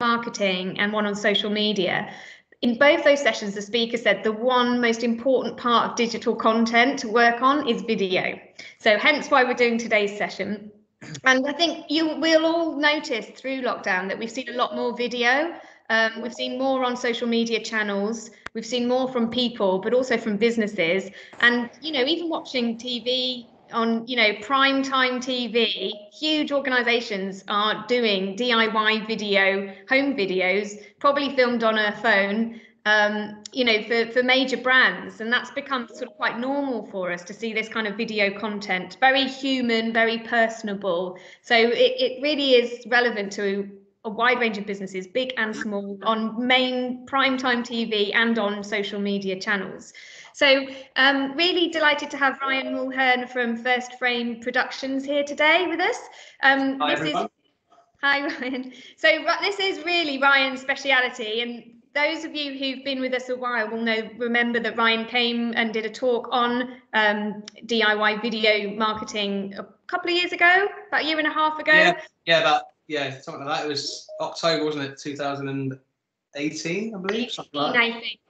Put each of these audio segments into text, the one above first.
marketing and one on social media. In both those sessions, the speaker said the one most important part of digital content to work on is video. So hence why we're doing today's session. And I think you will all notice through lockdown that we've seen a lot more video. Um, we've seen more on social media channels. We've seen more from people, but also from businesses. And, you know, even watching TV on, you know, prime time TV, huge organizations are doing DIY video, home videos, probably filmed on a phone um, you know, for, for major brands. And that's become sort of quite normal for us to see this kind of video content, very human, very personable. So it, it really is relevant to a wide range of businesses, big and small, on main primetime TV and on social media channels. So um, really delighted to have Ryan Mulhern from First Frame Productions here today with us. Um, Hi, everyone. Is, hi, Ryan. So this is really Ryan's speciality and those of you who've been with us a while will know remember that Ryan came and did a talk on um, DIY video marketing a couple of years ago, about a year and a half ago. Yeah, yeah, about yeah, something like that. It was October, wasn't it? 2018, I believe. 18, like I think.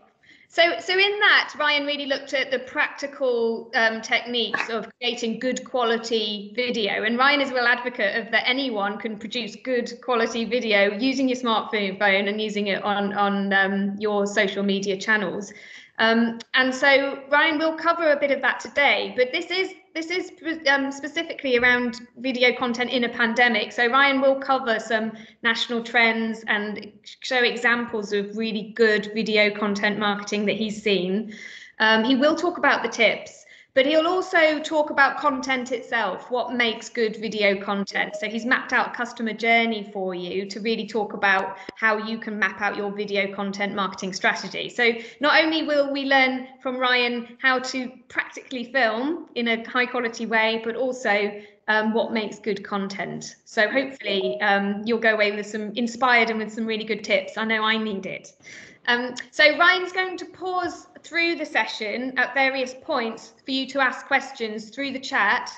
So, so in that, Ryan really looked at the practical um, techniques of creating good quality video. And Ryan is a real advocate of that anyone can produce good quality video using your smartphone and using it on on um, your social media channels. Um, and so Ryan we'll cover a bit of that today, but this is this is um, specifically around video content in a pandemic. So Ryan will cover some national trends and show examples of really good video content marketing that he's seen. Um, he will talk about the tips but he'll also talk about content itself, what makes good video content. So he's mapped out a customer journey for you to really talk about how you can map out your video content marketing strategy. So not only will we learn from Ryan how to practically film in a high quality way, but also um, what makes good content. So hopefully um, you'll go away with some inspired and with some really good tips. I know I need it. Um, so Ryan's going to pause through the session at various points for you to ask questions through the chat.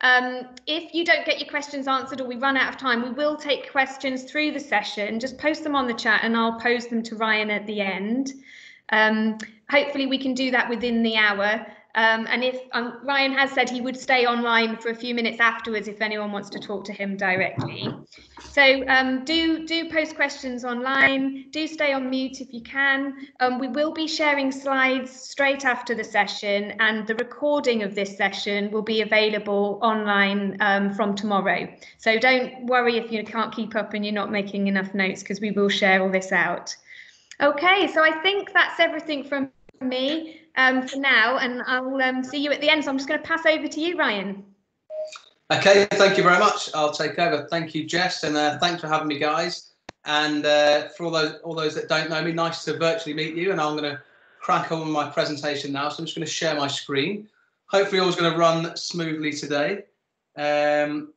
Um, if you don't get your questions answered or we run out of time, we will take questions through the session. Just post them on the chat and I'll pose them to Ryan at the end. Um, hopefully we can do that within the hour. Um, and if um, Ryan has said he would stay online for a few minutes afterwards if anyone wants to talk to him directly. So um, do do post questions online. Do stay on mute if you can. Um, we will be sharing slides straight after the session, and the recording of this session will be available online um, from tomorrow. So don't worry if you can't keep up and you're not making enough notes because we will share all this out. Okay, so I think that's everything from me um, for now, and I'll um, see you at the end. So I'm just going to pass over to you, Ryan. Okay, thank you very much. I'll take over. Thank you, Jess, and uh, thanks for having me, guys. And uh, for all those all those that don't know me, nice to virtually meet you. And I'm going to crack on with my presentation now. So I'm just going to share my screen. Hopefully, all's going to run smoothly today. Um,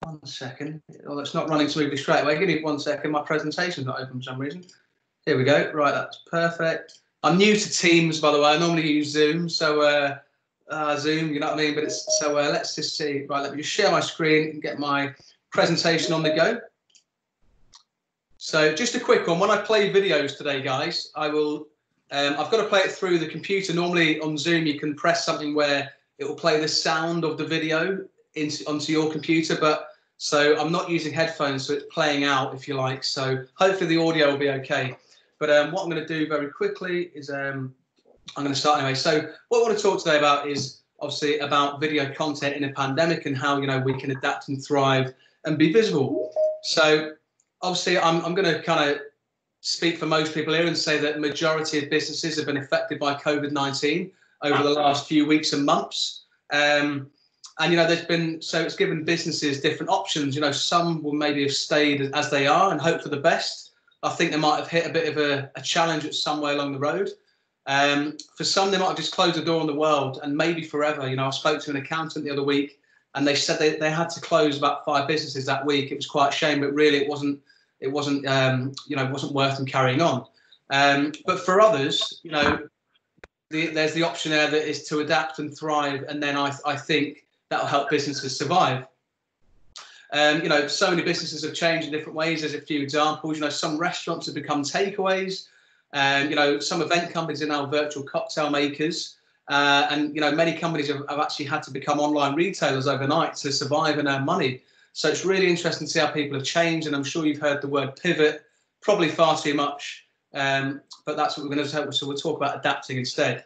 one second. Oh, it's not running smoothly straight away. Give me one second. My presentation's not open for some reason. Here we go. Right, that's perfect. I'm new to Teams, by the way. I normally use Zoom, so uh, uh, Zoom, you know what I mean? But it's so uh, let's just see. Right, let me just share my screen and get my presentation on the go. So just a quick one. When I play videos today, guys, I will. Um, I've got to play it through the computer. Normally on Zoom, you can press something where it will play the sound of the video into onto your computer, but so I'm not using headphones, so it's playing out if you like. So hopefully the audio will be okay. But um, what I'm going to do very quickly is um, I'm going to start anyway. So what I want to talk today about is obviously about video content in a pandemic and how you know we can adapt and thrive and be visible. So obviously I'm, I'm going to kind of speak for most people here and say that majority of businesses have been affected by COVID-19 over the last few weeks and months. Um, and you know there's been so it's given businesses different options you know some will maybe have stayed as they are and hope for the best I think they might have hit a bit of a, a challenge at somewhere along the road. Um, for some, they might have just closed the door on the world and maybe forever. You know, I spoke to an accountant the other week and they said they, they had to close about five businesses that week. It was quite a shame, but really it wasn't, it wasn't, um, you know, it wasn't worth them carrying on. Um, but for others, you know, the, there's the option there that is to adapt and thrive. And then I, I think that'll help businesses survive. Um, you know, so many businesses have changed in different ways. There's a few examples. You know, some restaurants have become takeaways. Um, you know, some event companies are now virtual cocktail makers. Uh, and, you know, many companies have, have actually had to become online retailers overnight to survive and earn money. So it's really interesting to see how people have changed. And I'm sure you've heard the word pivot, probably far too much. Um, but that's what we're going to talk. about. So we'll talk about adapting instead.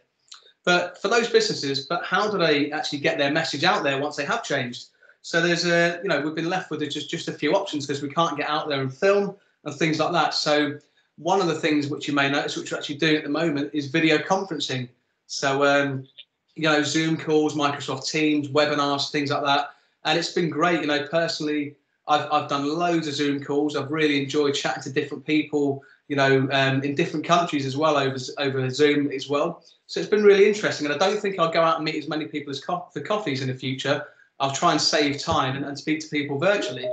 But for those businesses, but how do they actually get their message out there once they have changed? So there's a, you know, we've been left with just just a few options because we can't get out there and film and things like that. So one of the things which you may notice, which we're actually doing at the moment, is video conferencing. So um, you know, Zoom calls, Microsoft Teams, webinars, things like that, and it's been great. You know, personally, I've I've done loads of Zoom calls. I've really enjoyed chatting to different people. You know, um, in different countries as well over over Zoom as well. So it's been really interesting, and I don't think I'll go out and meet as many people as co- for coffees in the future. I'll try and save time and, and speak to people virtually.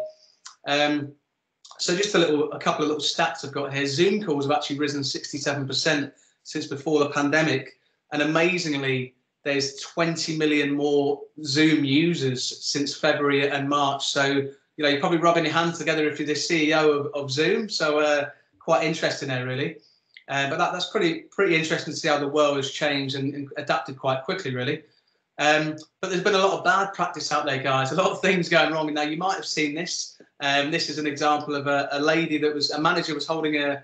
Um, so just a little, a couple of little stats I've got here. Zoom calls have actually risen 67% since before the pandemic, and amazingly, there's 20 million more Zoom users since February and March. So you know, you're probably rubbing your hands together if you're the CEO of, of Zoom. So uh, quite interesting there, really. Uh, but that, that's pretty pretty interesting to see how the world has changed and, and adapted quite quickly, really. Um, but there's been a lot of bad practice out there, guys. A lot of things going wrong. Now you might have seen this. Um, this is an example of a, a, lady that was a manager was holding a,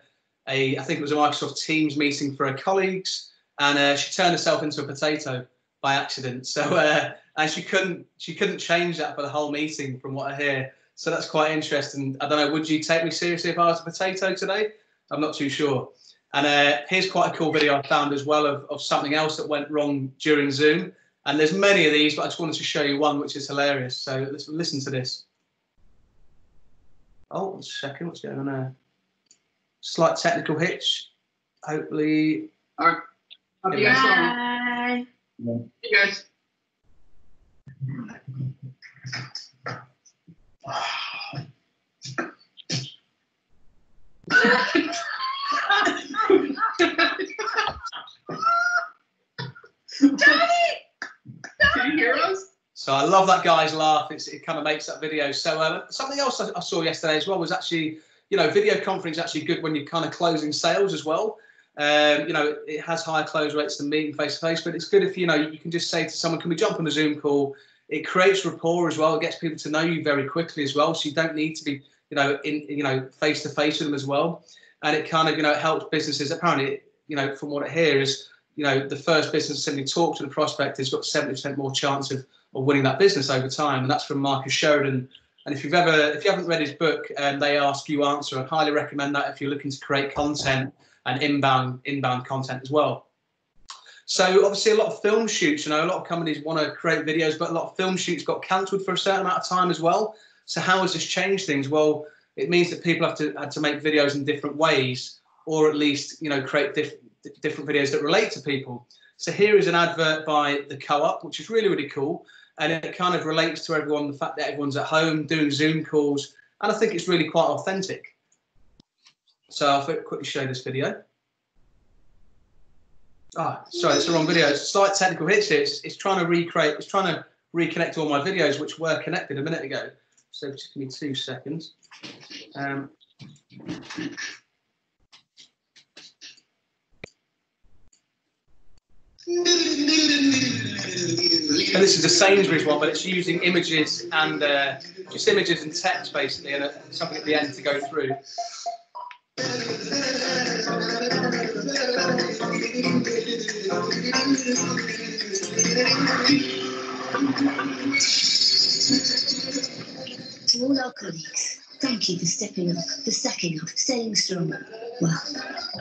a I think it was a Microsoft Teams meeting for her colleagues, and uh, she turned herself into a potato by accident. So uh, and she couldn't she couldn't change that for the whole meeting, from what I hear. So that's quite interesting. I don't know. Would you take me seriously if I was a potato today? I'm not too sure. And uh, here's quite a cool video I found as well of, of something else that went wrong during Zoom. And there's many of these, but I just wanted to show you one which is hilarious. So let's listen to this. Oh, one second, what's going on there? Slight technical hitch. Hopefully. All right. Have you guys Bye. You guys. Can you hear us? So I love that guy's laugh. It's, it kind of makes that video. So uh, something else I, I, saw yesterday as well was actually, you know, video conferencing is actually good when you're kind of closing sales as well. Um, you know, it has higher close rates than meeting face to face, but it's good if you know you can just say to someone, "Can we jump on a Zoom call?" It creates rapport as well. It gets people to know you very quickly as well. So you don't need to be, you know, in you know face to face with them as well. And it kind of you know helps businesses. Apparently, you know, from what I hear is you know, the first business to simply talk to the prospect has got 70% more chance of, of winning that business over time. And that's from Marcus Sheridan. And if you've ever, if you haven't read his book, um, They Ask You Answer, I highly recommend that if you're looking to create content and inbound, inbound content as well. So obviously a lot of film shoots, you know, a lot of companies want to create videos, but a lot of film shoots got cancelled for a certain amount of time as well. So how has this changed things? Well, it means that people have to had to make videos in different ways, or at least you know create different different videos that relate to people. So here is an advert by the Co-op, which is really, really cool. And it kind of relates to everyone, the fact that everyone's at home doing Zoom calls. And I think it's really quite authentic. So I'll quickly show this video. Ah, oh, sorry, it's the wrong video. It's a slight technical hitch here. It's, it's trying to recreate, it's trying to reconnect all my videos, which were connected a minute ago. So just give me two seconds. Um, And this is a Sainsbury's one, but it's using images and uh, just images and text basically, and something at the end to go through. To all our colleagues, thank you for stepping up, for stacking up, staying strong. Well,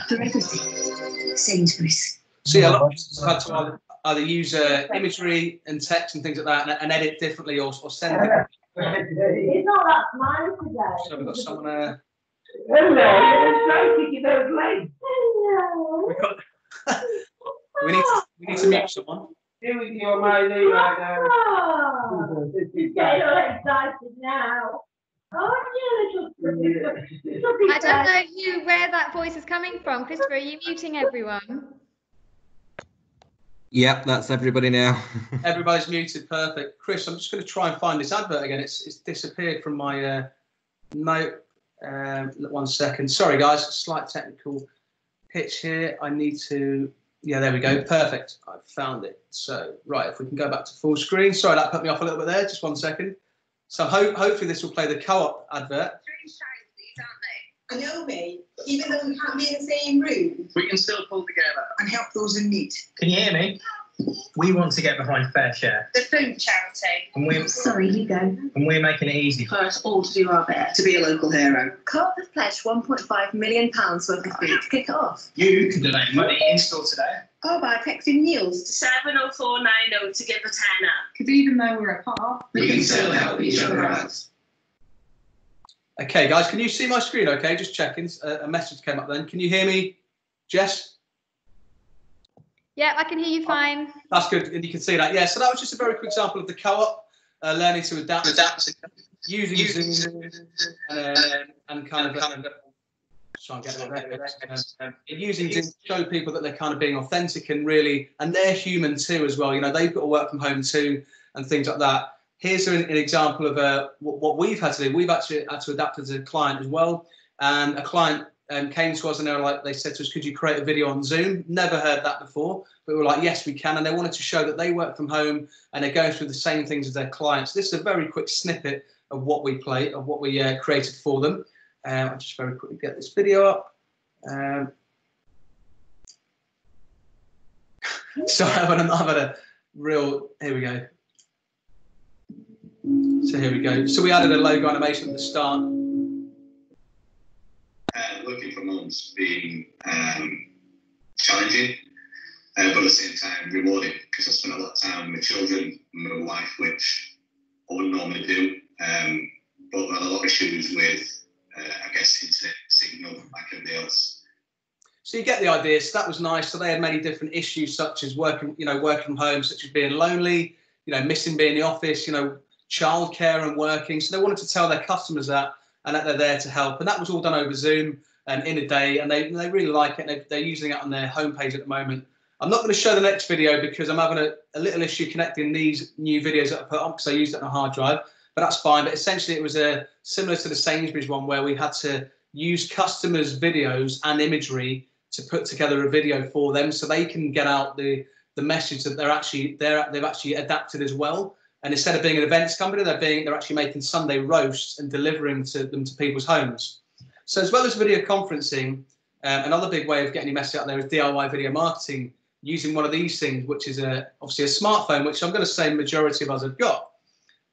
for everything. Sainsbury's. So yeah, a lot of people have had to either, use uh, imagery and text and things like that and, and edit differently or, or send it. It's not that smile today. So we've got someone uh, Hello, it's nice to get those legs. we've got, we need to, we need to mute someone. Doing your my knee right now. Oh, you're getting all excited now. Aren't you, little, little I don't know who where that voice is coming from. Christopher, are you muting everyone? Yep, that's everybody now. Everybody's muted. Perfect. Chris, I'm just going to try and find this advert again. It's, it's disappeared from my uh, note. Um, one second. Sorry, guys. Slight technical pitch here. I need to. Yeah, there we go. Perfect. I found it. So, right, if we can go back to full screen. Sorry, that put me off a little bit there. Just one second. So, ho- hopefully, this will play the co op advert. I know me, even though we can't be in the same room We can still pull together. and help those in need. Can you hear me? We want to get behind FareShare, The food charity. and we're Sorry, you go. and we're making it easy. For us all to do our bit. To be a local hero. Co-op have pledged £1.5 million worth of food to kick off. You can donate money in store today. Or by texting Niels to 70490 to give a tenner. Because even though we're apart, We can still help each other out. Okay, guys, can you see my screen? Okay, just checking. Uh, a message came up then. Can you hear me, Jess? Yeah, I can hear you fine. That's good, and you can see that. Yeah, so that was just a very quick example of the co-op uh, learning to adapt, Adapt. using Using Zoom and, uh, and kind of, kind of try and get that um, using Zoom to show people that they're kind of being authentic and really, and they're human too as well. You know, they've got to work from home too and things like that. Here's an, an example of uh, what, we've had to do. We've actually had to adapt as a client as well. And a client um, came to us and they were like, they said to us, could you create a video on Zoom? Never heard that before, but we were like, yes, we can. And they wanted to show that they work from home and they're going through the same things as their clients. This is a very quick snippet of what we play, of what we uh, created for them. Um, I'll just very quickly get this video up. Um, so I've had, a, I've had a real, here we go. So here we go. So we added a logo animation at the start. uh, working from home's been um, challenging, uh, but at the same time rewarding because I spend a lot of time with children and my wife, which I wouldn't normally do. Um, but I've had a lot of issues with, uh, I guess, internet signal like everybody else. So you get the idea. So that was nice. So they had many different issues, such as working, you know, working from home, such as being lonely, you know, missing being in the office, you know, childcare and working. So they wanted to tell their customers that and that they're there to help. And that was all done over Zoom and in a day. And they, they really like it. They, they're using it on their homepage at the moment. I'm not going to show the next video because I'm having a, a little issue connecting these new videos that I put on because I used it on a hard drive. But that's fine. But essentially, it was a similar to the Sainsbury's one where we had to use customers' videos and imagery to put together a video for them so they can get out the the message that they're actually they're they've actually adapted as well. And instead of being an events company, they're being they're actually making Sunday roasts and delivering to them to people's homes. So as well as video conferencing, um, another big way of getting your message out there is DIY video marketing using one of these things, which is a obviously a smartphone, which I'm going to say majority of us have got.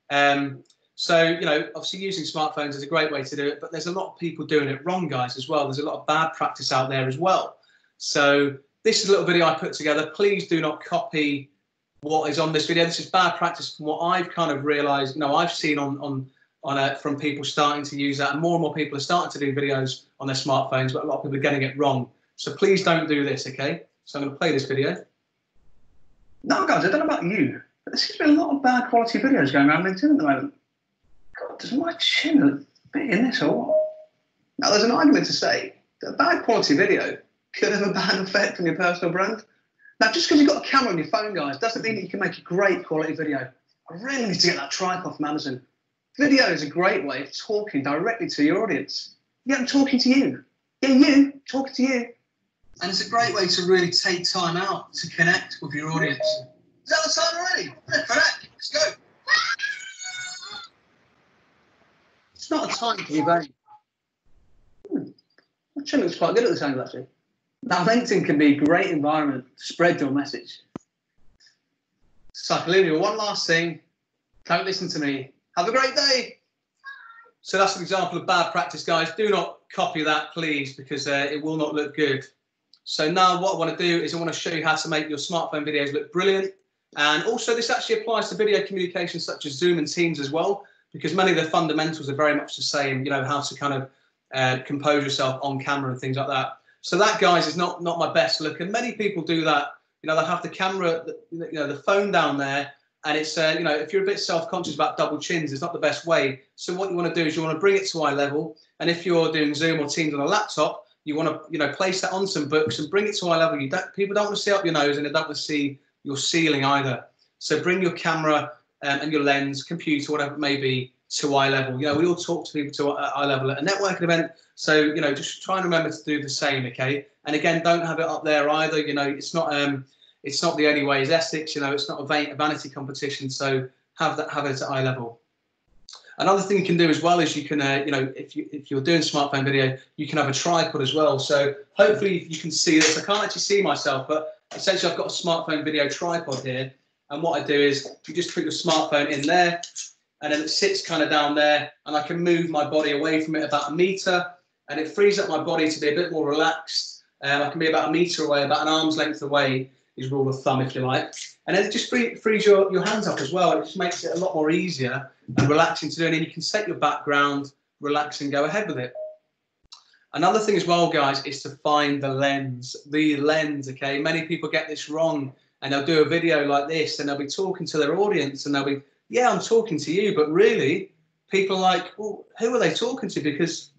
Um, so you know, obviously using smartphones is a great way to do it, but there's a lot of people doing it wrong, guys, as well. There's a lot of bad practice out there as well. So this is a little video I put together. Please do not copy what is on this video. This is bad practice from what I've kind of realised. You know, I've seen on on on uh, from people starting to use that, and more and more people are starting to do videos on their smartphones, but a lot of people are getting it wrong. So please don't do this, okay? So I'm going to play this video. No, guys, I don't know about you, but there seems to be a lot of bad quality videos going around LinkedIn at the moment. God, does my chin look big in this or what? Now, there's an argument to say that a bad quality video could have a bad effect on your personal brand. Now, just because you've got a camera on your phone, guys, doesn't mean that you can make a great quality video. I really need to get that tripod from Amazon. Video is a great way of talking directly to your audience. Yeah, I'm talking to you. Yeah, you, talking to you. And it's a great way to really take time out to connect with your audience. Is that the time already? Let's go. It's not a time to be vain. My chin looks quite good at this angle, actually. Now, LinkedIn can be a great environment to spread your message. So one last thing. Don't listen to me. Have a great day. So that's an example of bad practice, guys. Do not copy that, please, because uh, it will not look good. So now what I want to do is I want to show you how to make your smartphone videos look brilliant. And also this actually applies to video communication such as Zoom and Teams as well, because many of the fundamentals are very much the same, you know, how to kind of uh, compose yourself on camera and things like that. So that, guys, is not, not my best look. And many people do that. You know, they have the camera, you know, the phone down there, and it's, uh, you know, if you're a bit self-conscious about double chins, it's not the best way. So what you want to do is you want to bring it to eye level. And if you're doing Zoom or Teams on a laptop, you want to, you know, place that on some books and bring it to eye level. You don't, people don't want to see up your nose and they don't want to see your ceiling either. So bring your camera um, and your lens, computer, whatever it may be, to eye level. You know, we all talk to people to eye level at a networking event. So, you know, just try and remember to do the same, okay? And again, don't have it up there either. You know, it's not um it's not the only way is Essex, you know, it's not a, a vanity competition. So have that have it at eye level. Another thing you can do as well is you can, uh, you know, if you if you're doing smartphone video, you can have a tripod as well. So hopefully you can see this. I can't actually see myself, but essentially I've got a smartphone video tripod here. And what I do is you just put your smartphone in there, and then it sits kind of down there, and I can move my body away from it about a meter, and it frees up my body to be a bit more relaxed. Um, I can be about a meter away, about an arm's length away, is rule of thumb if you like. And then it just free, frees your, your hands up as well. It just makes it a lot more easier and relaxing to do. And then you can set your background, relax and go ahead with it. Another thing as well, guys, is to find the lens. The lens, okay? Many people get this wrong and they'll do a video like this and they'll be talking to their audience and they'll be, yeah, I'm talking to you, but really people are like, well, who are they talking to? Because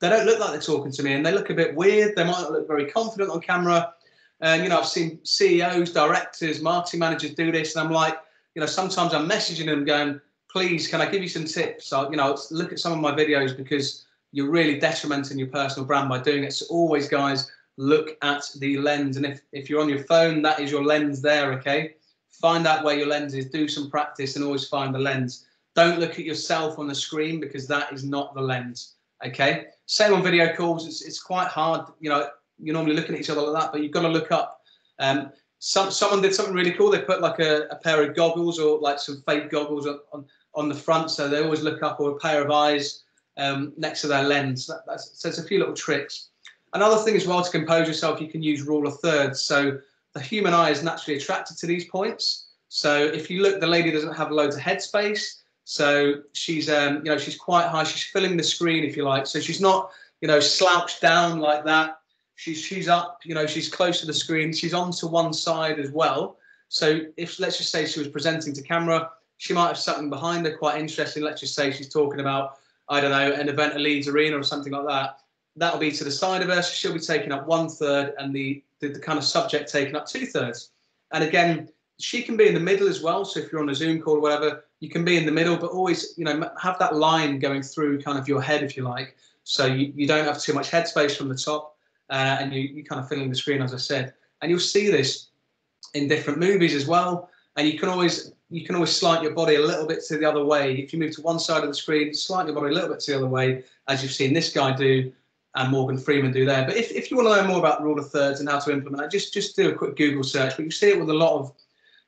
they don't look like they're talking to me and they look a bit weird. They might not look very confident on camera. And, you know, I've seen CEOs, directors, marketing managers do this. And I'm like, you know, sometimes I'm messaging them going, please, can I give you some tips? I'll, you know, look at some of my videos because you're really detrimenting your personal brand by doing it. So always, guys, look at the lens. And if, if you're on your phone, that is your lens there, okay? Find out where your lens is, do some practice and always find the lens. Don't look at yourself on the screen because that is not the lens, okay? Same on video calls, it's, it's quite hard, you know, you're normally looking at each other like that, but you've got to look up. Um, some someone did something really cool. They put like a, a pair of goggles or like some fake goggles on, on, on the front, so they always look up, or a pair of eyes um, next to their lens. That, so it's a few little tricks. Another thing as well to compose yourself, you can use rule of thirds. So the human eye is naturally attracted to these points. So if you look, the lady doesn't have loads of headspace. So she's, um, you know, she's quite high. She's filling the screen, if you like. So she's not, you know, slouched down like that she's she's up, you know, she's close to the screen, she's on to one side as well. So if let's just say she was presenting to camera, she might have something behind her quite interesting. Let's just say she's talking about, I don't know, an event at Leeds Arena or something like that. That'll be to the side of her. So she'll be taking up one third and the, the, the kind of subject taking up two thirds. And again, she can be in the middle as well. So if you're on a Zoom call or whatever, you can be in the middle, but always, you know, have that line going through kind of your head, if you like. So you, you don't have too much headspace from the top uh, and you, you kind of fill in the screen, as I said. And you'll see this in different movies as well. And you can always you can always slant your body a little bit to the other way. If you move to one side of the screen, slant your body a little bit to the other way, as you've seen this guy do and Morgan Freeman do there. But if, if you want to learn more about rule of thirds and how to implement it, just just do a quick Google search. But you see it with a lot of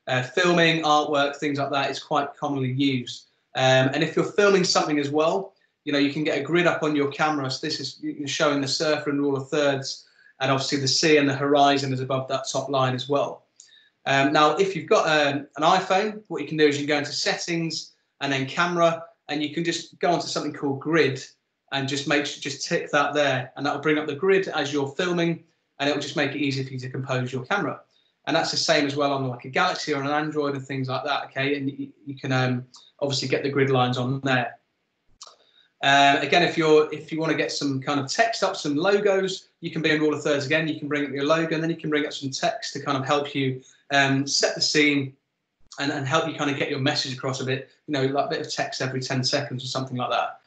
uh, filming, artwork, things like that. It's quite commonly used. Um, and if you're filming something as well, you know, you can get a grid up on your camera. So this is showing the surfer and rule of thirds, and obviously the sea and the horizon is above that top line as well. Um, now, if you've got um, an iPhone, what you can do is you can go into settings and then camera, and you can just go onto something called grid and just make just tick that there, and that will bring up the grid as you're filming, and it will just make it easier for you to compose your camera. And that's the same as well on like a Galaxy or an Android and things like that. Okay, and you, you can um, obviously get the grid lines on there. Uh, again, if you're if you want to get some kind of text up, some logos, you can be in rule of thirds again. You can bring up your logo, and then you can bring up some text to kind of help you um, set the scene and, and help you kind of get your message across a bit. You know, like a bit of text every 10 seconds or something like that.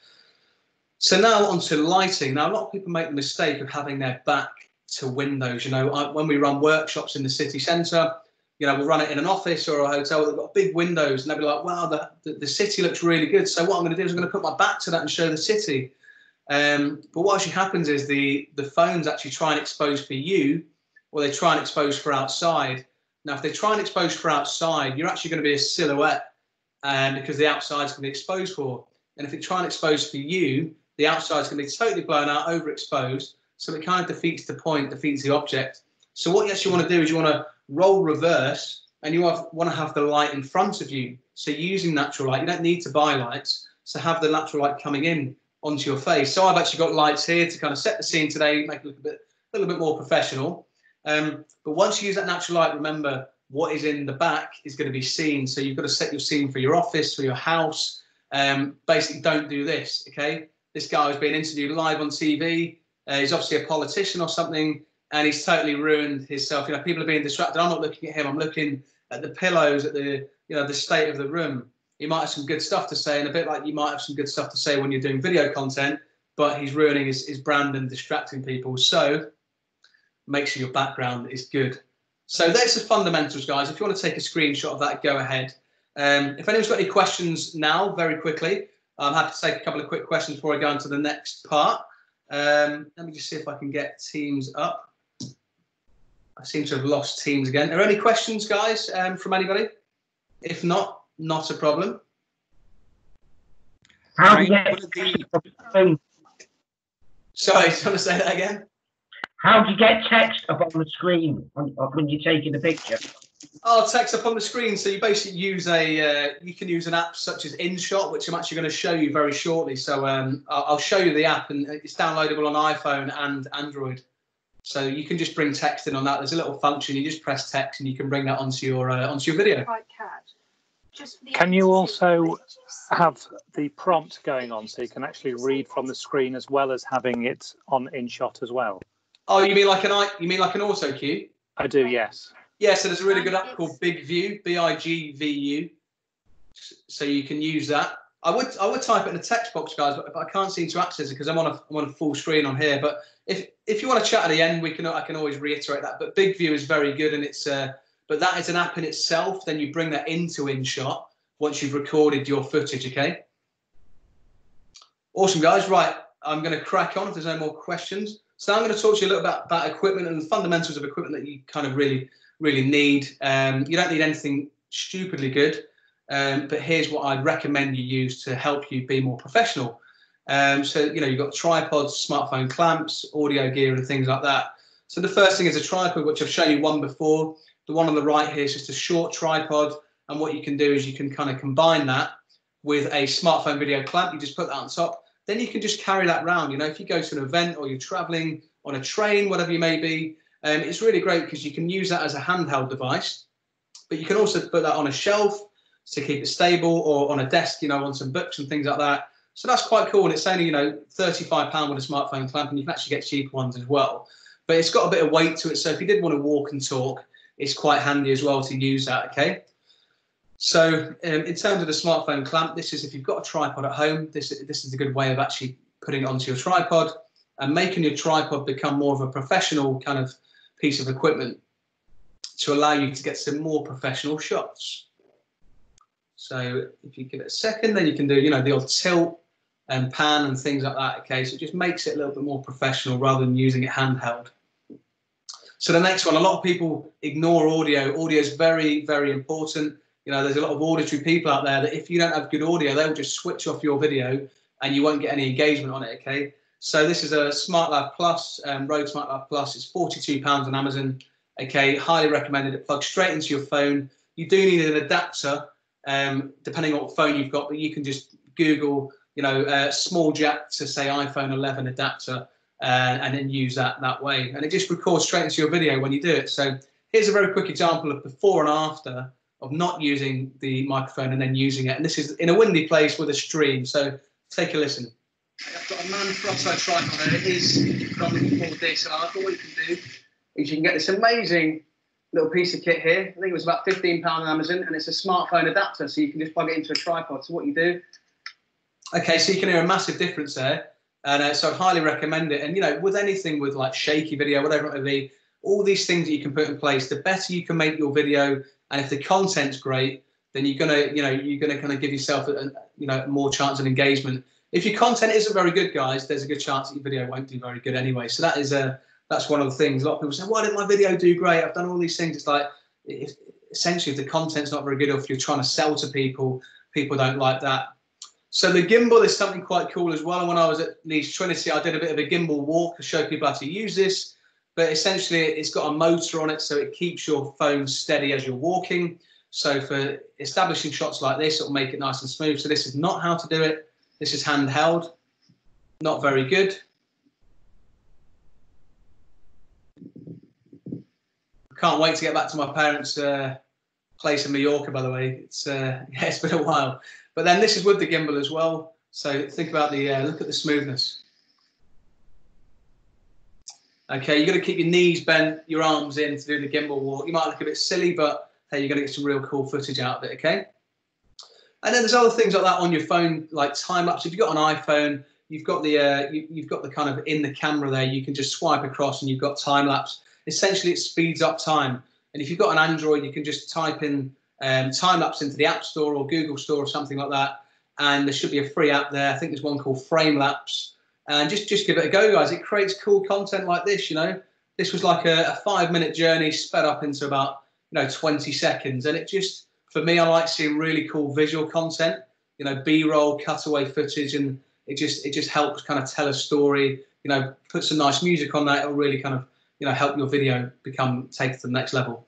So now onto lighting. Now a lot of people make the mistake of having their back to windows. You know, I, when we run workshops in the city centre, you know, we'll run it in an office or a hotel that's got big windows, and they'll be like, wow, the, the, the city looks really good. So what I'm going to do is I'm going to put my back to that and show the city. Um, but what actually happens is the, the phones actually try and expose for you, or they try and expose for outside. Now, if they try and expose for outside, you're actually going to be a silhouette um, because the outside is going to be exposed for. And if they try and expose for you, the outside is going to be totally blown out, overexposed. So it kind of defeats the point, defeats the object. So what you actually want to do is you want to roll reverse and you want to have the light in front of you. So using natural light, you don't need to buy lights. So have the natural light coming in onto your face. So I've actually got lights here to kind of set the scene today, make it look a bit, a little bit more professional. Um, but once you use that natural light, remember what is in the back is going to be seen. So you've got to set your scene for your office, for your house. Um, basically, don't do this. Okay, this guy was being interviewed live on TV. Uh, he's obviously a politician or something and he's totally ruined himself. You know, people are being distracted. I'm not looking at him. I'm looking at the pillows, at the you know the state of the room. He might have some good stuff to say, and a bit like you might have some good stuff to say when you're doing video content, but he's ruining his, his brand and distracting people. So make sure your background is good. So there's the fundamentals, guys. If you want to take a screenshot of that, go ahead. Um, if anyone's got any questions now, very quickly, I'm happy to take a couple of quick questions before I go on to the next part. Um, let me just see if I can get Teams up. I seem to have lost Teams again. Are there any questions, guys, um, from anybody? If not, not a problem. How do you get the? Sorry, you want to say that again? How do you get text up on the screen when, when you're taking a picture? Oh, text up on the screen. So you basically use a, uh, you can use an app such as InShot, which I'm actually going to show you very shortly. So um, I'll, I'll show you the app, and it's downloadable on iPhone and Android. So you can just bring text in on that. There's a little function. You just press text, and you can bring that onto your uh, onto your video. Can you also have the prompt going on so you can actually read from the screen as well as having it on InShot as well? Oh, you mean like an i? You mean like an auto cue? I do, yes. Yeah, so there's a really good app called BIGVU, B I G V U. So you can use that. I would I would type it in the text box, guys, but, but I can't seem to access it because I'm on a I'm on a full screen on here. But if if you want to chat at the end, we can I can always reiterate that. But BIGVU is very good, and it's uh, but that is an app in itself. Then you bring that into InShot once you've recorded your footage. Okay. Awesome, guys. Right, I'm going to crack on if there's no more questions. So I'm going to talk to you a little bit about equipment and the fundamentals of equipment that you kind of really really need. Um, you don't need anything stupidly good, um, but here's what I'd recommend you use to help you be more professional. Um, so, you know, you've got tripods, smartphone clamps, audio gear, and things like that. So, the first thing is a tripod, which I've shown you one before. The one on the right here is just a short tripod. And what you can do is you can kind of combine that with a smartphone video clamp. You just put that on top. Then you can just carry that around. You know, if you go to an event or you're traveling on a train, whatever you may be, um, it's really great because you can use that as a handheld device, but you can also put that on a shelf to keep it stable or on a desk, you know, on some books and things like that. So that's quite cool. And it's only, you know, £35 with a smartphone clamp, and you can actually get cheaper ones as well. But it's got a bit of weight to it. So if you did want to walk and talk, it's quite handy as well to use that. Okay. So um, in terms of the smartphone clamp, this is if you've got a tripod at home, this, this is a good way of actually putting it onto your tripod and making your tripod become more of a professional kind of piece of equipment to allow you to get some more professional shots. So if you give it a second, then you can do, you know, the odd tilt and pan and things like that. Okay, so it just makes it a little bit more professional rather than using it handheld. So the next one, a lot of people ignore audio. Audio is very, very important. You know, there's a lot of auditory people out there that if you don't have good audio, they'll just switch off your video and you won't get any engagement on it. Okay, so this is a SmartLav Plus, um, Rode SmartLav Plus. It's 42 pounds on Amazon. Okay, highly recommended. It plugs straight into your phone. You do need an adapter, um, depending on what phone you've got, but you can just Google, you know, uh, small jack to say iPhone 11 adapter, uh, and then use that that way. And it just records straight into your video when you do it. So here's a very quick example of before and after of not using the microphone and then using it. And this is in a windy place with a stream. So take a listen. I've got a man frontside tripod and it is this. And I thought what you can do is you can get this amazing little piece of kit here. I think it was about £15 on Amazon and it's a smartphone adapter. So you can just plug it into a tripod. So what you do, okay, so you can hear a massive difference there. And uh, so I'd highly recommend it. And, you know, with anything with like shaky video, whatever it may be, all these things that you can put in place, the better you can make your video. And if the content's great, then you're gonna, you know, you're gonna kind of give yourself, a, you know, more chance of engagement. If your content isn't very good, guys, there's a good chance that your video won't do very good anyway. So that is a that's one of the things. A lot of people say, "Why didn't my video do great? I've done all these things." It's like if, essentially, if the content's not very good, or if you're trying to sell to people, people don't like that. So the gimbal is something quite cool as well. And when I was at Leeds Trinity, I did a bit of a gimbal walk to show people how to use this. But essentially, it's got a motor on it, so it keeps your phone steady as you're walking. So for establishing shots like this, it'll make it nice and smooth. So this is not how to do it. This is handheld, not very good. Can't wait to get back to my parents' uh, place in Mallorca, by the way. It's, uh, yeah, it's been a while. But then this is with the gimbal as well. So think about the, uh, look at the smoothness. Okay, you've got to keep your knees bent, your arms in to do the gimbal walk. You might look a bit silly, but hey, you're going to get some real cool footage out of it. Okay. And then there's other things like that on your phone, like time lapse. If you've got an iPhone, you've got the uh, you, you've got the kind of in the camera there. You can just swipe across, and you've got time lapse. Essentially, it speeds up time. And if you've got an Android, you can just type in um, time lapse into the App Store or Google Store or something like that, and there should be a free app there. I think there's one called Frame Lapse, and just just give it a go, guys. It creates cool content like this. You know, this was like a, a five minute journey sped up into about you know 20 seconds, and it just for me, I like seeing really cool visual content. You know, B-roll, cutaway footage, and it just it just helps kind of tell a story. You know, put some nice music on that. It'll really kind of you know help your video become take it to the next level.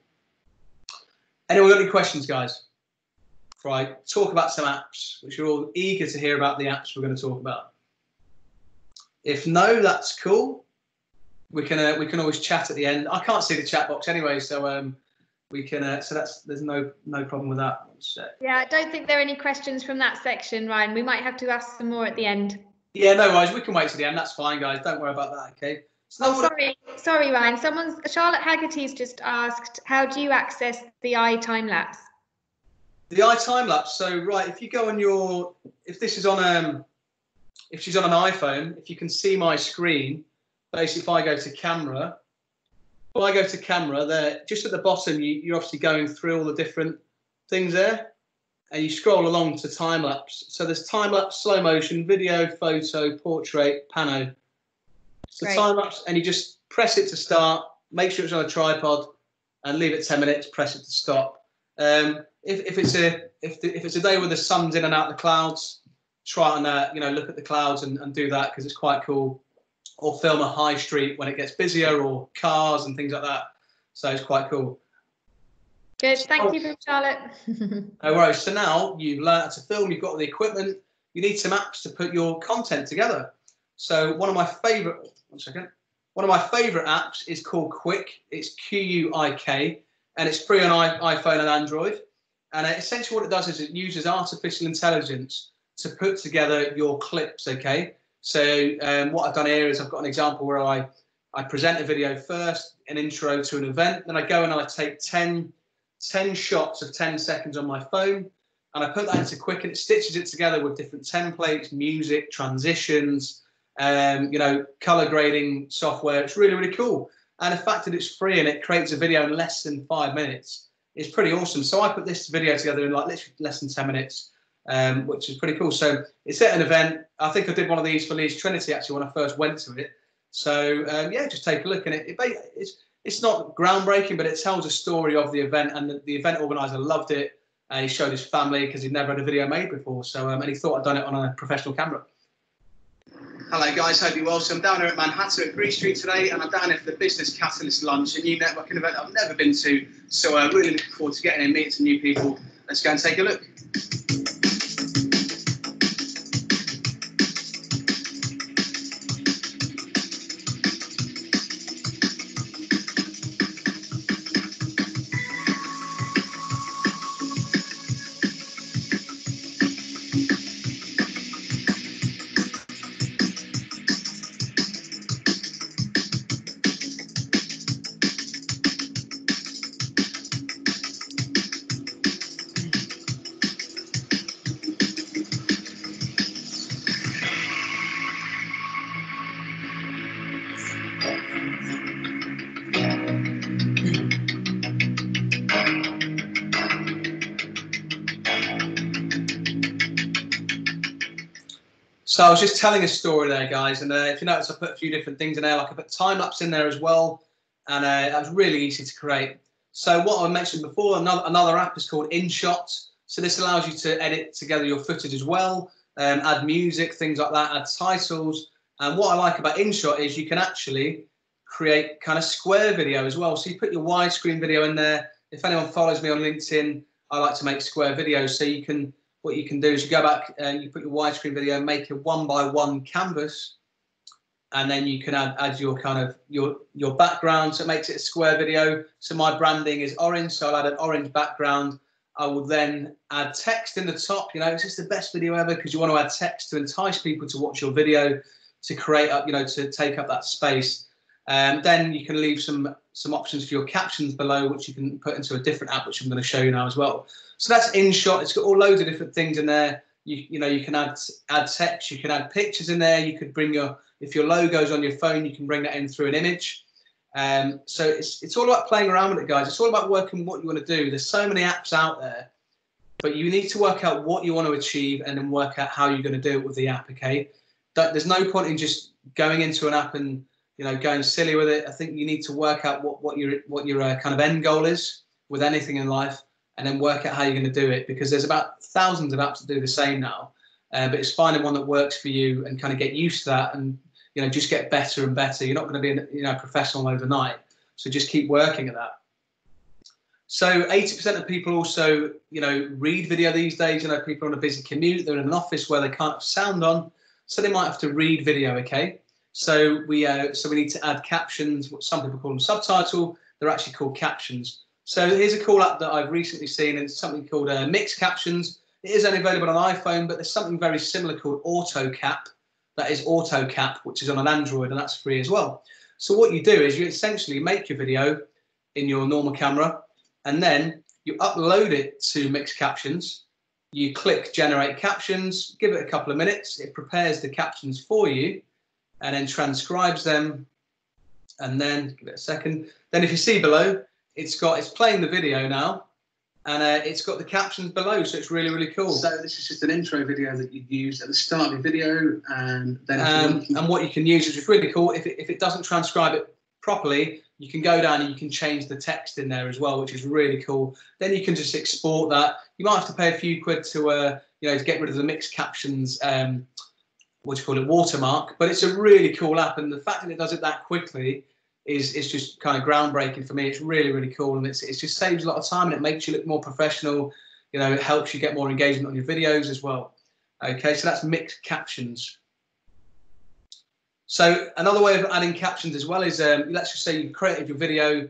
Anyone got any questions, guys? Right, talk about some apps, which you're all eager to hear about the apps we're going to talk about. If no, that's cool. We can uh, we can always chat at the end. I can't see the chat box anyway, so um, we can. Uh, so that's there's no no problem with that. Yeah, I don't think there are any questions from that section, Ryan. We might have to ask some more at the end. Yeah, no worries. We can wait to the end. That's fine, guys. Don't worry about that. Okay. So oh, sorry, sorry, Ryan. Someone's Charlotte Haggerty's just asked, how do you access the eye time lapse? The eye time lapse. So right, if you go on your, if this is on um, if she's on an iPhone, if you can see my screen, basically if I go to camera, I go to camera, there just at the bottom, you, you're obviously going through all the different things there, and you scroll along to time lapse. So there's time lapse, slow motion, video, photo, portrait, pano. So Great. time lapse, and you just press it to start. Make sure it's on a tripod, and leave it 10 minutes. Press it to stop. Um, if, if it's a if, the, if it's a day where the sun's in and out the clouds, try and uh, you know look at the clouds and, and do that because it's quite cool. Or film a high street when it gets busier, or cars and things like that. So it's quite cool. Good, thank oh. you, Charlotte. no worries. So now you've learned how to film, you've got the equipment, you need some apps to put your content together. So one of my favourite, one second, one of my favourite apps is called Quik. It's Q-U-I-K, and it's free on iPhone and Android. And essentially what it does is it uses artificial intelligence to put together your clips, okay? So um, what I've done here is I've got an example where I, I present a video first, an intro to an event, then I go and I take 10, 10 shots of 10 seconds on my phone, and I put that into Quik and it stitches it together with different templates, music, transitions, um, you know, color grading software. It's really, really cool. And the fact that it's free and it creates a video in less than five minutes is pretty awesome. So I put this video together in like literally less than 10 minutes, um, which is pretty cool. So it's at an event. I think I did one of these for Leeds Trinity actually when I first went to it. So um, yeah, just take a look and it, it, it's it's not groundbreaking, but it tells a story of the event and the, the event organizer loved it. And he showed his family because he'd never had a video made before. So um, and he thought I'd done it on a professional camera. Hello guys, hope you're well. So I'm down here at Manhattan at Bree Street today and I'm down here for the Business Catalyst Lunch, a new networking event I've never been to. So I'm uh, really looking forward to getting in, meeting some new people. Let's go and take a look. So I was just telling a story there, guys, and uh, if you notice, I put a few different things in there. Like I put time lapse in there as well, and uh, that was really easy to create. So what I mentioned before, another another app is called InShot. So this allows you to edit together your footage as well, um, add music, things like that, add titles. And what I like about InShot is you can actually create kind of square video as well. So you put your widescreen video in there. If anyone follows me on LinkedIn, I like to make square videos. So you can what you can do is you go back and you put your widescreen video, make a one by one canvas, and then you can add, add your kind of your your background. So it makes it a square video. So my branding is orange, so I'll add an orange background. I will then add text in the top. You know, it's just the best video ever because you want to add text to entice people to watch your video, to create up, you know, to take up that space. Um, then you can leave some some options for your captions below, which you can put into a different app, which I'm going to show you now as well. So that's InShot. It's got all loads of different things in there. You you know you can add add text, you can add pictures in there. You could bring your if your logo's on your phone, you can bring that in through an image. Um, so it's it's all about playing around with it, guys. It's all about working what you want to do. There's so many apps out there, but you need to work out what you want to achieve and then work out how you're going to do it with the app. Okay, there's no point in just going into an app and you know going silly with it. I think you need to work out what what your what your uh, kind of end goal is with anything in life, and then work out how you're going to do it. Because there's about thousands of apps that do the same now, uh, but it's finding one that works for you and kind of get used to that and you know just get better and better. You're not going to be you know professional overnight, so just keep working at that. So 80% of people also, you know, read video these days. You know, people on a busy commute, they're in an office where they can't have sound on, so they might have to read video. Okay, so we uh, so we need to add captions. What some people call them subtitle. They're actually called captions. So here's a cool app that I've recently seen. and It's something called uh, MixCaptions. It is only available on iPhone, but there's something very similar called AutoCap. That is AutoCap, which is on an Android, and that's free as well. So what you do is you essentially make your video in your normal camera, and then you upload it to MixCaptions. You click Generate Captions, give it a couple of minutes. It prepares the captions for you, and then transcribes them. And then give it a second. Then if you see below, it's got it's playing the video now, and uh, it's got the captions below, so it's really really cool. So this is just an intro video that you'd use at the start of your video, and then um, and what you can use is really cool. If it, if it doesn't transcribe it properly, you can go down and you can change the text in there as well, which is really cool. Then you can just export that. You might have to pay a few quid to uh, you know to get rid of the MixCaptions. Um, what do you call it watermark but it's a really cool app and the fact that it does it that quickly is is just kind of groundbreaking for me. It's really really cool and it's it just saves a lot of time and it makes you look more professional. You know it helps you get more engagement on your videos as well. Okay so that's MixCaptions. So another way of adding captions as well is um, let's just say you've created your video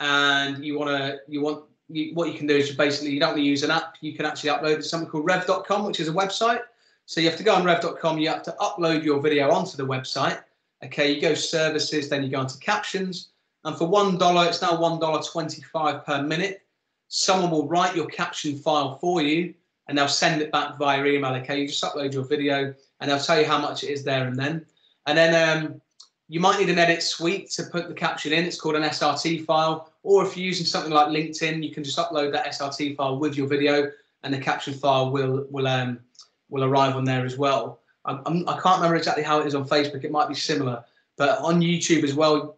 and you want to you want you, what you can do is you basically you don't want to use an app. You can actually upload to something called rev.com which is a website. So you have to go on rev.com, you have to upload your video onto the website. Okay, you go services, then you go into captions. And for $1, it's now $1.25 per minute. Someone will write your caption file for you and they'll send it back via email. Okay, you just upload your video and they'll tell you how much it is there and then. And then um, you might need an edit suite to put the caption in. It's called an SRT file. Or if you're using something like LinkedIn, you can just upload that SRT file with your video and the caption file will, will um, will arrive on there as well. I'm, I can not remember exactly how it is on Facebook. It might be similar, but on YouTube as well.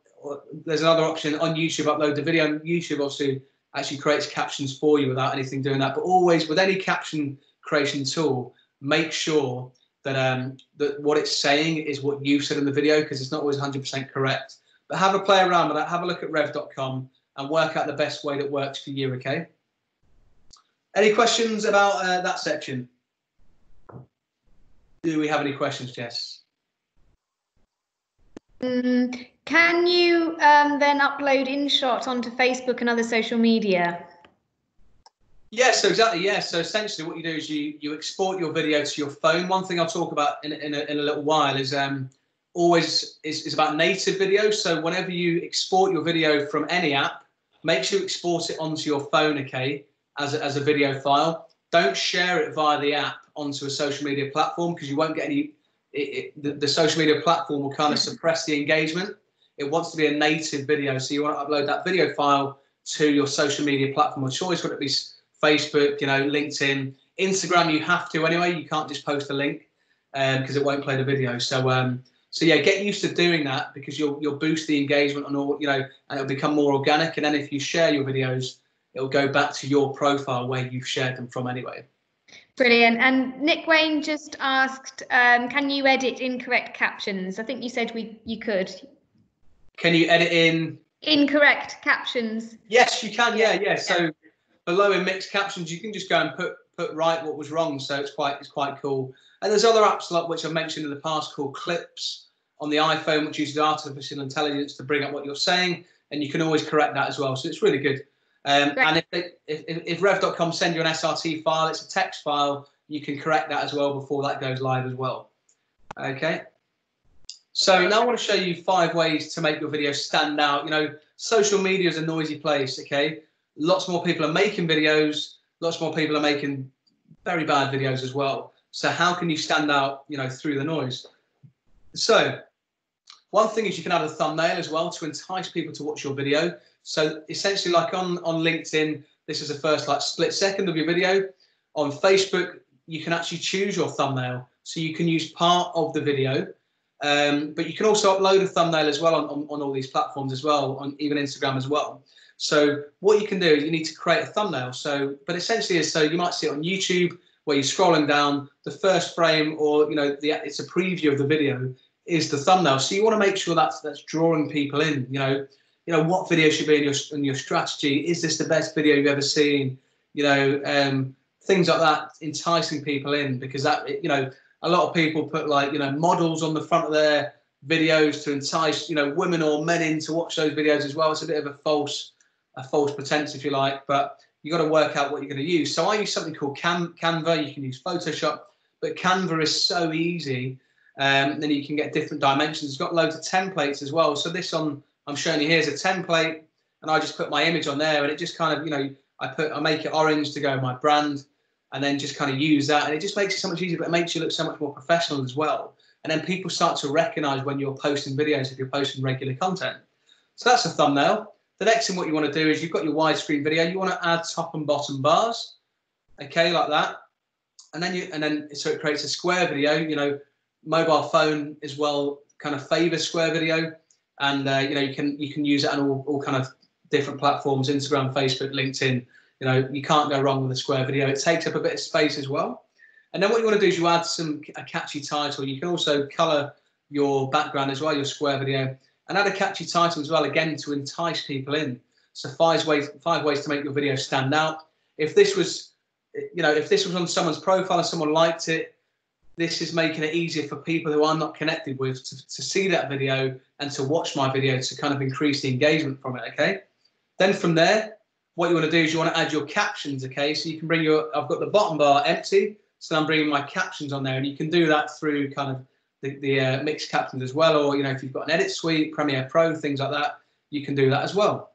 There's another option on YouTube. Upload the video. YouTube Obviously, actually creates captions for you without anything doing that. But always with any caption creation tool, make sure that um, that what it's saying is what you said in the video because it's not always 100% correct. But have a play around with that. Have a look at rev.com and work out the best way that works for you. Okay. Any questions about uh, that section? Do we have any questions, Jess? Mm, can you um, then upload InShot onto Facebook and other social media? Yeah, so exactly, yeah. So essentially what you do is you you export your video to your phone. One thing I'll talk about in, in, a, in a little while is um, always is, is about native video. So whenever you export your video from any app, make sure you export it onto your phone, okay, as a, as a video file. Don't share it via the app onto a social media platform because you won't get any. It, it, the, the, social media platform will kind of suppress the engagement. It wants to be a native video, so you want to upload that video file to your social media platform of choice, whether it be Facebook, you know, LinkedIn, Instagram. You have to anyway. You can't just post a link because um, it won't play the video. So, um, so yeah, get used to doing that because you'll you'll boost the engagement on all, you know, and it'll become more organic. And then if you share your videos, it'll go back to your profile where you've shared them from anyway. Brilliant. And Nick Wayne just asked, um, can you edit incorrect captions? I think you said we you could. Can you edit in incorrect captions? Yes, you can. Yeah, yeah. So below in MixCaptions, you can just go and put put right what was wrong. So it's quite it's quite cool. And there's other apps like which I've mentioned in the past called Clips on the iPhone, which uses artificial intelligence to bring up what you're saying, and you can always correct that as well. So it's really good. Um, and if, they, if, if rev.com send you an SRT file, it's a text file, you can correct that as well before that goes live as well. Okay. So now I want to show you five ways to make your video stand out. You know, social media is a noisy place, okay? Lots more people are making videos, lots more people are making very bad videos as well. So how can you stand out, you know, through the noise? So one thing is you can add a thumbnail as well to entice people to watch your video. So essentially like on, on LinkedIn, this is the first like split second of your video. On Facebook, you can actually choose your thumbnail. So you can use part of the video um, but you can also upload a thumbnail as well on, on, on, all these platforms as well, on even Instagram as well. So what you can do is you need to create a thumbnail. So, but essentially is so you might see it on YouTube where you're scrolling down the first frame or, you know, the, it's a preview of the video is the thumbnail. So you want to make sure that's, that's drawing people in, you know, you know, what video should be in your, in your strategy? Is this the best video you've ever seen? You know, um, things like that, enticing people in because that, you know, a lot of people put like you know models on the front of their videos to entice you know women or men in to watch those videos as well. It's a bit of a false a false pretense if you like, but you got to work out what you're going to use. So I use something called Cam- Canva. You can use Photoshop, but Canva is so easy. Um, then you can get different dimensions. It's got loads of templates as well. So this one I'm showing you here is a template, and I just put my image on there, and it just kind of you know I put I make it orange to go my brand and then just kind of use that. And it just makes it so much easier, but it makes you look so much more professional as well. And then people start to recognize when you're posting videos if you're posting regular content. So that's a thumbnail. The next thing what you want to do is you've got your widescreen video. You want to add top and bottom bars, okay, like that. And then you and then so it creates a square video. You know, mobile phone as well kind of favor square video, and uh, you know you can you can use it on all, all kind of different platforms: Instagram, Facebook, LinkedIn, you know, you can't go wrong with a square video. It takes up a bit of space as well. And then what you want to do is you add some a catchy title. You can also color your background as well, your square video, and add a catchy title as well, again, to entice people in. So five ways, five ways to make your video stand out. If this was, you know, if this was on someone's profile and someone liked it, this is making it easier for people who I'm not connected with to, to see that video and to watch my video to kind of increase the engagement from it, okay? Then from there, what you want to do is you want to add your captions, okay? So you can bring your, I've got the bottom bar empty, so I'm bringing my captions on there, and you can do that through kind of the, the uh, MixCaptions as well, or, you know, if you've got an edit suite, Premiere Pro, things like that, you can do that as well.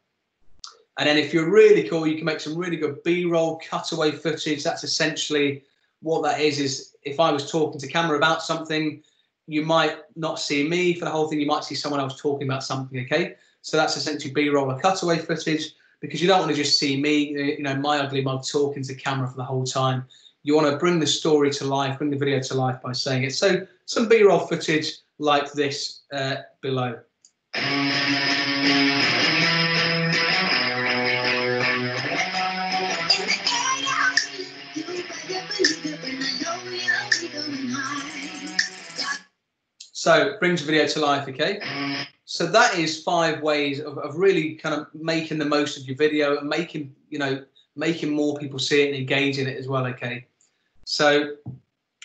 And then if you're really cool, you can make some really good B-roll cutaway footage. That's essentially what that is, is if I was talking to camera about something, you might not see me for the whole thing. You might see someone else talking about something, okay? So that's essentially B-roll or cutaway footage because you don't want to just see me, you know, my ugly mug talking to camera for the whole time. You want to bring the story to life, bring the video to life by saying it. So some B-roll footage like this uh, below. So brings the video to life, okay? So that is five ways of, of really kind of making the most of your video and making, you know, making more people see it and engage in it as well, okay? So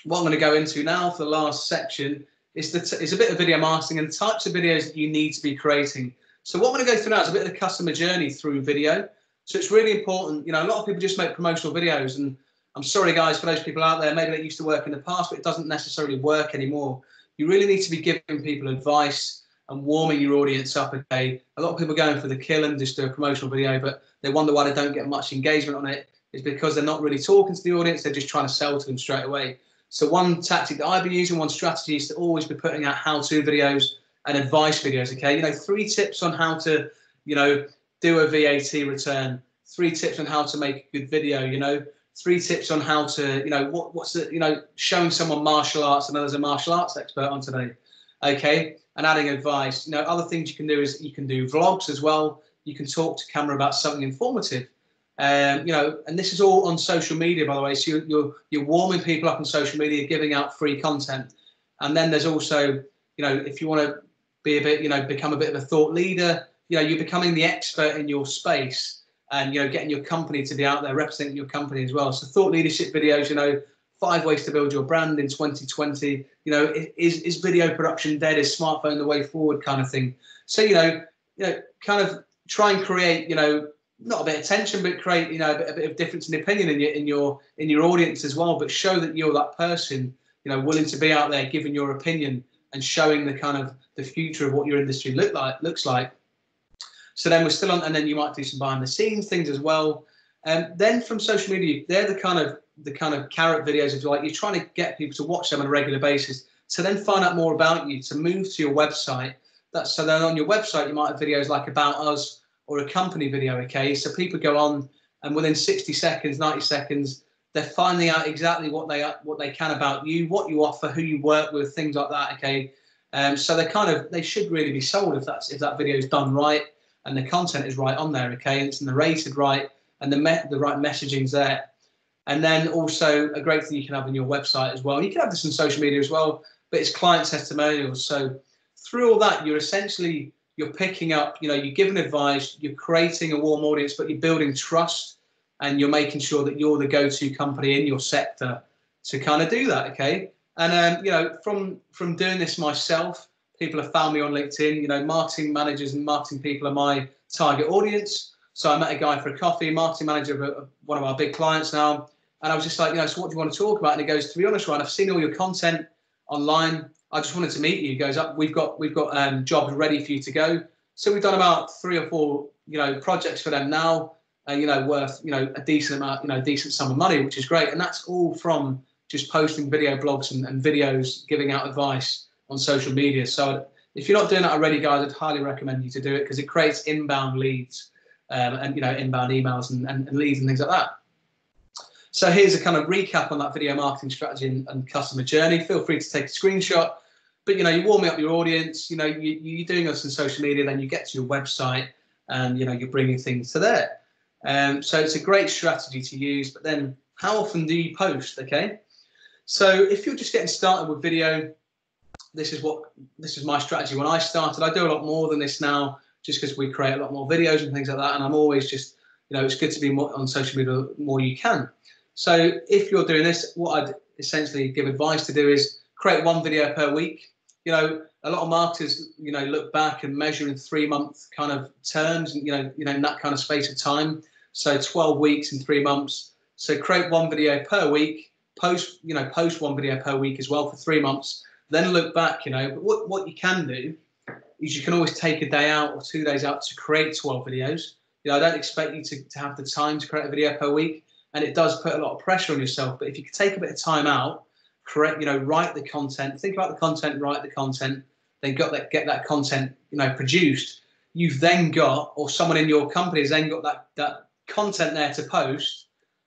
what I'm going to go into now for the last section is, the is a bit of video marketing and the types of videos that you need to be creating. So what I'm going to go through now is a bit of the customer journey through video. So it's really important, you know, a lot of people just make promotional videos and I'm sorry guys for those people out there, maybe that used to work in the past, but it doesn't necessarily work anymore. You really need to be giving people advice and warming your audience up. Okay, a lot of people are going for the kill and just do a promotional video, but they wonder why they don't get much engagement on it. Is because they're not really talking to the audience; they're just trying to sell to them straight away. So one tactic that I've been using, one strategy, is to always be putting out how-to videos and advice videos. Okay, you know, three tips on how to, you know, do a VAT return. Three tips on how to make a good video. You know, three tips on how to, you know, what, what's the, you know, showing someone martial arts and there's a martial arts expert on today. Okay, and adding advice. You know, other things you can do is you can do vlogs as well. You can talk to camera about something informative. Um, you know, and this is all on social media, by the way. So you're, you're, you're warming people up on social media, giving out free content. And then there's also, you know, if you want to be a bit, you know, become a bit of a thought leader, you know, you're becoming the expert in your space and, you know, getting your company to be out there representing your company as well. So thought leadership videos, you know, five ways to build your brand in 2020. You know, is is video production dead? Is smartphone the way forward? Kind of thing. So you know, you know, kind of try and create, you know, not a bit of tension, but create, you know, a bit, a bit of difference in opinion in your in your in your audience as well. But show that you're that person, you know, willing to be out there giving your opinion and showing the kind of the future of what your industry look like looks like. So then we're still on, and then you might do some behind the scenes things as well. And um, then from social media, they're the kind of the kind of carrot videos if you like. You're trying to get people to watch them on a regular basis to then find out more about you, to move to your website. That's so then on your website you might have videos like about us or a company video. Okay, so people go on and within 60 seconds, 90 seconds, they're finding out exactly what they are, what they can about you, what you offer, who you work with, things like that. Okay, um, so they kind of they should really be sold if that's if that video is done right and the content is right on there. Okay, and it's narrated right and the me- the right messaging's there. And then also a great thing you can have on your website as well. You can have this on social media as well, but it's client testimonials. So through all that, you're essentially you're picking up, you know, you're giving advice, you're creating a warm audience, but you're building trust and you're making sure that you're the go-to company in your sector to kind of do that. Okay. And um, you know, from from doing this myself, people have found me on LinkedIn. You know, marketing managers and marketing people are my target audience. So I met a guy for a coffee, marketing manager of one of our big clients now, and I was just like, you know, so what do you want to talk about? And he goes, to be honest, Ryan, I've seen all your content online. I just wanted to meet you. He goes, up, we've got we've got um, jobs ready for you to go. So we've done about three or four, you know, projects for them now uh, you know, worth you know a decent amount, you know, decent sum of money, which is great. And that's all from just posting video blogs and, and videos, giving out advice on social media. So if you're not doing that already, guys, I'd highly recommend you to do it because it creates inbound leads um, and you know inbound emails and, and, and, leads and things like that. So here's a kind of recap on that video marketing strategy and, and, customer journey. Feel free to take a screenshot. But you know, you're warming up your audience. You know, you, you're doing this on social media. Then you get to your website, and you know you're bringing things to there. Um, so it's a great strategy to use, but then how often do you post? Okay. So if you're just getting started with video, this is what this is my strategy. When I started, I do a lot more than this now, just because we create a lot more videos and things like that. And I'm always just, you know, it's good to be more on social media more you can. So if you're doing this, what I'd essentially give advice to do is create one video per week. You know, a lot of marketers, you know, look back and measure in three month kind of terms, you know, you know, in that kind of space of time. So 12 weeks and three months. So create one video per week, post, you know, post one video per week as well for three months. Then look back, you know. But what, what you can do is you can always take a day out or two days out to create 12 videos. You know, I don't expect you to, to have the time to create a video per week. And it does put a lot of pressure on yourself. But if you could take a bit of time out, correct, you know, write the content, think about the content, write the content, then got that get that content, you know, produced. You've then got, or someone in your company has then got that that content there to post.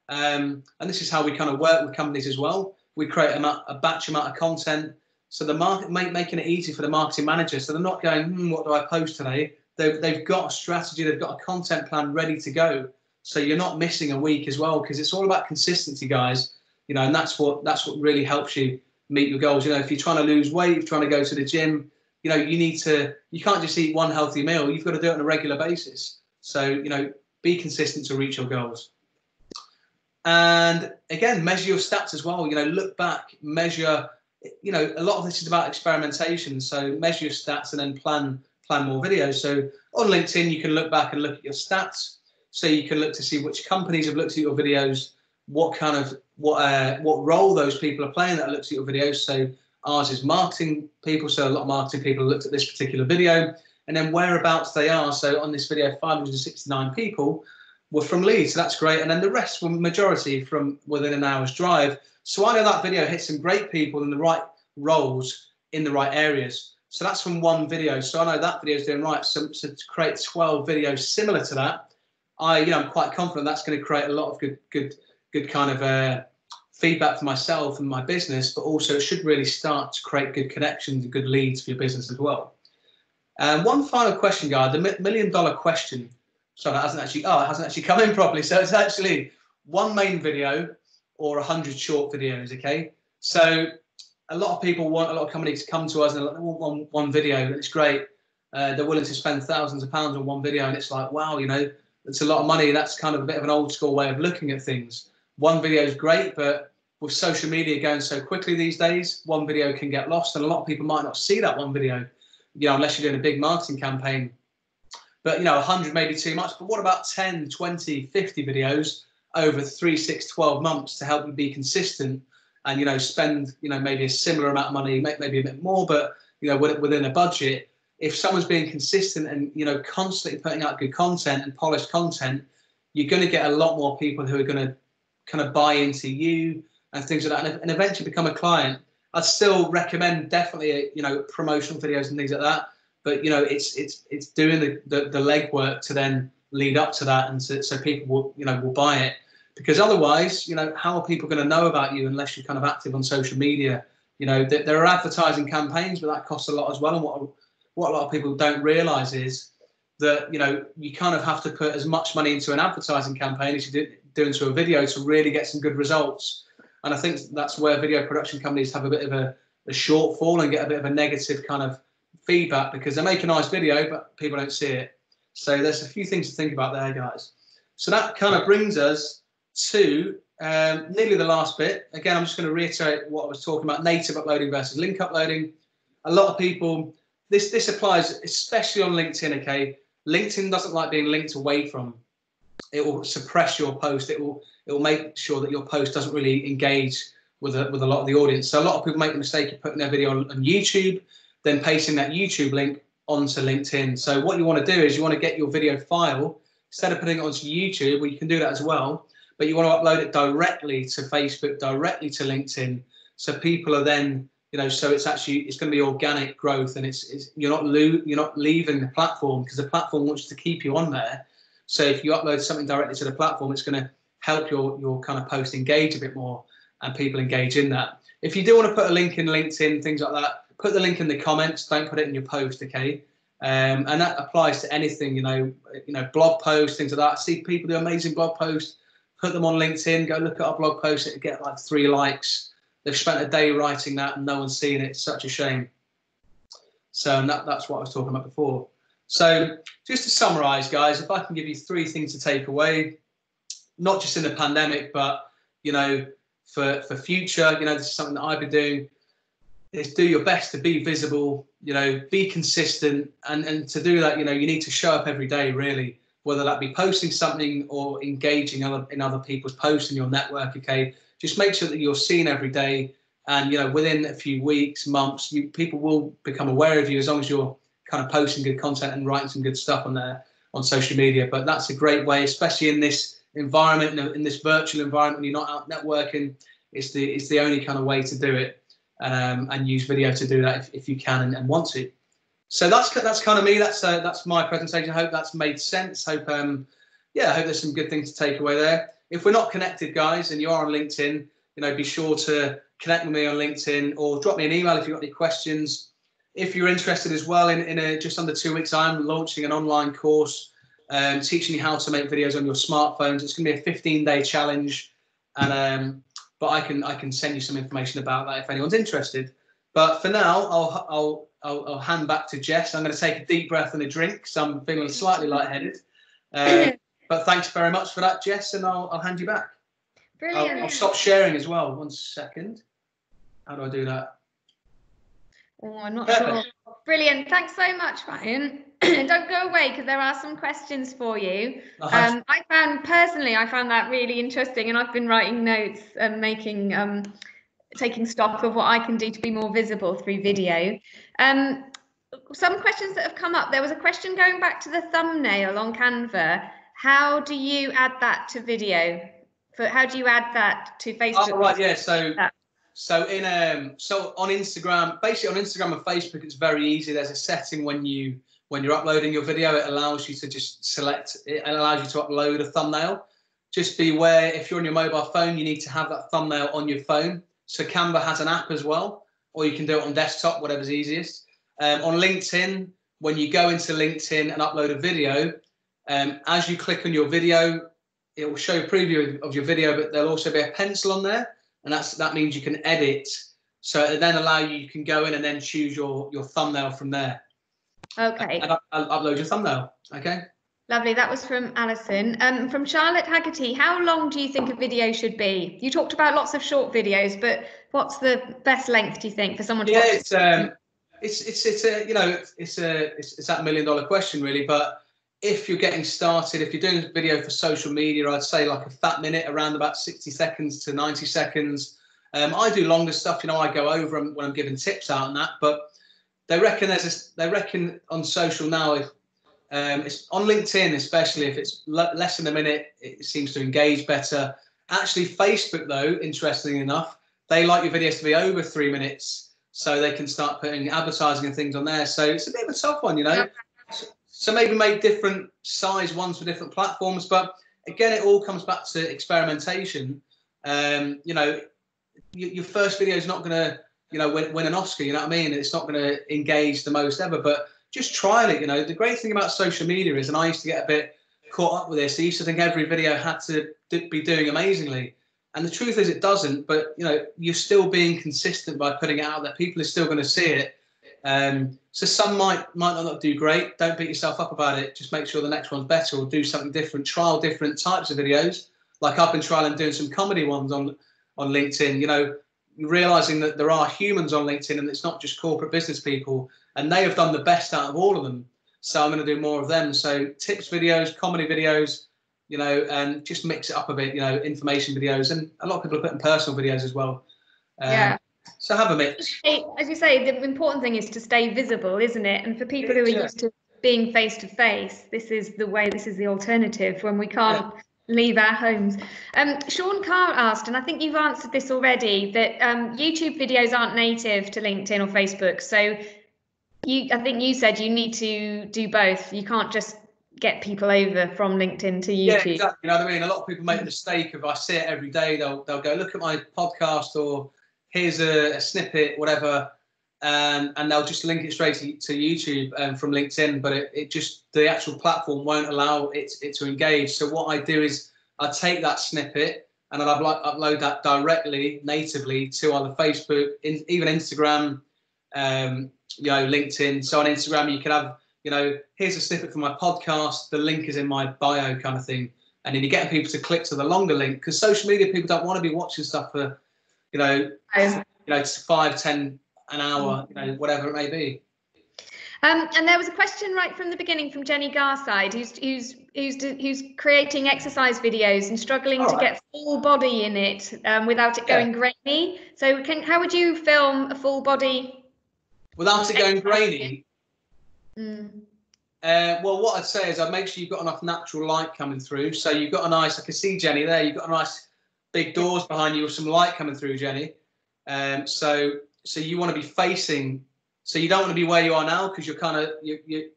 Um, and this is how we kind of work with companies as well. We create a, a batch amount of content. So the market make, making it easy for the marketing manager. So they're not going, hmm, what do I post today? They've, they've got a strategy, they've got a content plan ready to go. So you're not missing a week as well, because it's all about consistency, guys. You know, and that's what that's what really helps you meet your goals. You know, if you're trying to lose weight, trying to go to the gym, you know, you need to you can't just eat one healthy meal. You've got to do it on a regular basis. So, you know, be consistent to reach your goals. And again, measure your stats as well. You know, look back, measure. You know, a lot of this is about experimentation. So measure your stats and then plan plan more videos. So on LinkedIn, you can look back and look at your stats. So you can look to see which companies have looked at your videos, what kind of what uh, what role those people are playing that looked at your videos. So ours is marketing people. So a lot of marketing people looked at this particular video and then whereabouts they are. So on this video, 569 people were from Leeds, so that's great. And then the rest were majority from within an hour's drive. So I know that video hit some great people in the right roles in the right areas. So that's from one video. So I know that video is doing right. So, so to create 12 videos similar to that, I you know I'm quite confident that's going to create a lot of good good good kind of uh, feedback for myself and my business, but also it should really start to create good connections and good leads for your business as well. Um, one final question, guy. The million dollar question. Sorry, that hasn't actually. Oh, it hasn't actually come in properly. So it's actually one main video or a hundred short videos. Okay. So a lot of people want a lot of companies to come to us and they want one one video. And it's great. Uh, they're willing to spend thousands of pounds on one video, and it's like, wow, you know, it's a lot of money. That's kind of a bit of an old school way of looking at things. One video is great, but with social media going so quickly these days, one video can get lost, and a lot of people might not see that one video you know, unless you're doing a big marketing campaign. But, you know, 100 may be too much. But what about 10, 20, 50 videos over three, six, 12 months to help you be consistent and, you know, spend, you know, maybe a similar amount of money, maybe a bit more, but, you know, within a budget. If someone's being consistent and you know constantly putting out good content and polished content, you're going to get a lot more people who are going to kind of buy into you and things like that, and, and eventually become a client. I'd still recommend definitely you know promotional videos and things like that, but you know it's it's it's doing the the, the legwork to then lead up to that, and so, so people will you know will buy it because otherwise you know how are people going to know about you unless you're kind of active on social media? You know th- there are advertising campaigns, but that costs a lot as well. And what what a lot of people don't realise is that you know you kind of have to put as much money into an advertising campaign as you do, do into a video to really get some good results. And I think that's where video production companies have a bit of a, a shortfall and get a bit of a negative kind of feedback because they make a nice video, but people don't see it. So there's a few things to think about there, guys. So that kind of brings us to um, nearly the last bit. Again, I'm just going to reiterate what I was talking about: native uploading versus link uploading. A lot of people, this this applies especially on LinkedIn. Okay, LinkedIn doesn't like being linked away from. It will suppress your post. It will it will make sure that your post doesn't really engage with a, with a lot of the audience. So a lot of people make the mistake of putting their video on, on YouTube, then pasting that YouTube link onto LinkedIn. So what you want to do is you want to get your video file instead of putting it onto YouTube, well, you can do that as well, but you want to upload it directly to Facebook, directly to LinkedIn, so people are then you know so it's actually it's going to be organic growth and it's, it's you're not lo- you're not leaving the platform because the platform wants to keep you on there. So if you upload something directly to the platform it's going to help your your kind of post engage a bit more and people engage in that. If you do want to put a link in linkedin things like that put the link in the comments don't put it in your post okay um, and that applies to anything you know you know blog posts things like that see people do amazing blog posts put them on linkedin go look at our blog post it get like three likes they've spent a day writing that and no one's seen it. It's such a shame. So that, that's what I was talking about before. So just to summarize, guys, if I can give you three things to take away, not just in the pandemic, but you know, for for future, you know, this is something that I've been doing. Is do your best to be visible, you know, be consistent, and and to do that, you know, you need to show up every day, really, whether that be posting something or engaging other, in other people's posts in your network. Okay, just make sure that you're seen every day and you know within a few weeks months you people will become aware of you as long as you're kind of posting good content and writing some good stuff on there on social media but that's a great way especially in this environment in this virtual environment you're not out networking it's the it's the only kind of way to do it um, and use video to do that if, if you can and, and, want to. So that's that's kind of me. That's uh, that's my presentation. I hope that's made sense. Hope um yeah i hope there's some good things to take away there. If we're not connected, guys, and you are on LinkedIn, you know, be sure to connect with me on LinkedIn or drop me an email if you've got any questions. If you're interested as well, in, in a, just under two weeks, I'm launching an online course um, teaching you how to make videos on your smartphones. It's going to be a 15 day challenge, and um, but I can I can send you some information about that if anyone's interested. But for now, I'll I'll I'll, I'll hand back to Jess. I'm going to take a deep breath and a drink, so I'm feeling slightly lightheaded. Uh, but thanks very much for that, Jess, and I'll, I'll hand you back. Brilliant. I'll, I'll stop sharing as well. One second. How do I do that? Oh, I'm not sure. Brilliant. Thanks so much, Ryan. Don't go away because there are some questions for you. Um, I found personally, I found that really interesting, and I've been writing notes and making, um, taking stock of what I can do to be more visible through video. Um, some questions that have come up. There was a question going back to the thumbnail on Canva how do you add that to video? For how do you add that to Facebook? Oh, right, yeah. So, so in um, so on Instagram, basically on Instagram and Facebook, it's very easy. There's a setting when you when you're uploading your video, it allows you to just select. It allows you to upload a thumbnail. Just beware if you're on your mobile phone, you need to have that thumbnail on your phone. So Canva has an app as well, or you can do it on desktop, whatever's easiest. Um, on LinkedIn, when you go into LinkedIn and upload a video, um, as you click on your video, it will show a preview of your video, but there'll also be a pencil on there, and that's that means you can edit. So it then allow you you can go in and then choose your your thumbnail from there. Okay. And I'll upload your thumbnail. Okay. Lovely. That was from Alison. Um, from Charlotte Haggerty, how long do you think a video should be? You talked about lots of short videos, but what's the best length do you think for someone to yeah, watch? it's um, it's it's it's a you know it's a it's, it's that million dollar question really, but if you're getting started, if you're doing a video for social media, I'd say like a fat minute, around about 60 seconds to 90 seconds. Um, I do longer stuff, you know, I go over when I'm giving tips out and that, but they reckon there's a, they reckon on social now if um, it's on LinkedIn especially if it's le- less than a minute it seems to engage better. Actually, Facebook though, interestingly enough, they like your videos to be over three minutes so they can start putting advertising and things on there. So it's a bit of a tough one, you know. So maybe make different size ones for different platforms, but again, it all comes back to experimentation. Um, you know, your, your first video is not going to, you know, win, win an Oscar. You know what I mean? It's not going to engage the most ever, but just trial it. You know, the great thing about social media is, and I used to get a bit caught up with this. I used to think every video had to be doing amazingly. And the truth is, it doesn't. But you know, you're still being consistent by putting it out there. People are still going to see it. Um, so some might might not do great. Don't beat yourself up about it. Just make sure the next one's better, or do something different. Trial different types of videos. Like I've been trialing doing some comedy ones on on LinkedIn. You know, realizing that there are humans on LinkedIn, and it's not just corporate business people, and they have done the best out of all of them. So I'm going to do more of them. So tips videos, comedy videos, you know, and just mix it up a bit. You know, information videos, and a lot of people are putting personal videos as well. Um, yeah. So have a mix. As you say, the important thing is to stay visible, isn't it? And for people who are used to being face to face, this is the way. This is the alternative when we can't. Yeah. Leave our homes. Um, Sean Carr asked, and I think you've answered this already, that um, YouTube videos aren't native to LinkedIn or Facebook. So, you, I think you said you need to do both. You can't just get people over from LinkedIn to YouTube. Yeah, exactly. You know what I mean? A lot of people make the mistake of I see it every day. They'll they'll go look at my podcast or here's a, a snippet, whatever, um, and they'll just link it straight to, to YouTube um, from LinkedIn. But it, it just the actual platform won't allow it, it to engage. So what I do is I take that snippet and I'll upload, upload that directly natively to either Facebook, in, even Instagram, um, you know, LinkedIn. So on Instagram, you can have, you know, here's a snippet from my podcast. The link is in my bio, kind of thing. And then you're getting people to click to the longer link because social media people don't want to be watching stuff for, you know, you know, five, ten an hour, you know, whatever it may be. Um, and there was a question right from the beginning from Jenny Garside, who's who's who's who's creating exercise videos and struggling All to right. get full body in it um, without it going yeah. grainy. So, can how would you film a full body without it going grainy? Mm. Uh, well, what I'd say is I'd make sure you've got enough natural light coming through. So you've got a nice, I can see Jenny there. You've got a nice big doors behind you with some light coming through, Jenny. Um, so so you want to be facing. So you don't want to be where you are now because you're kind of you, you,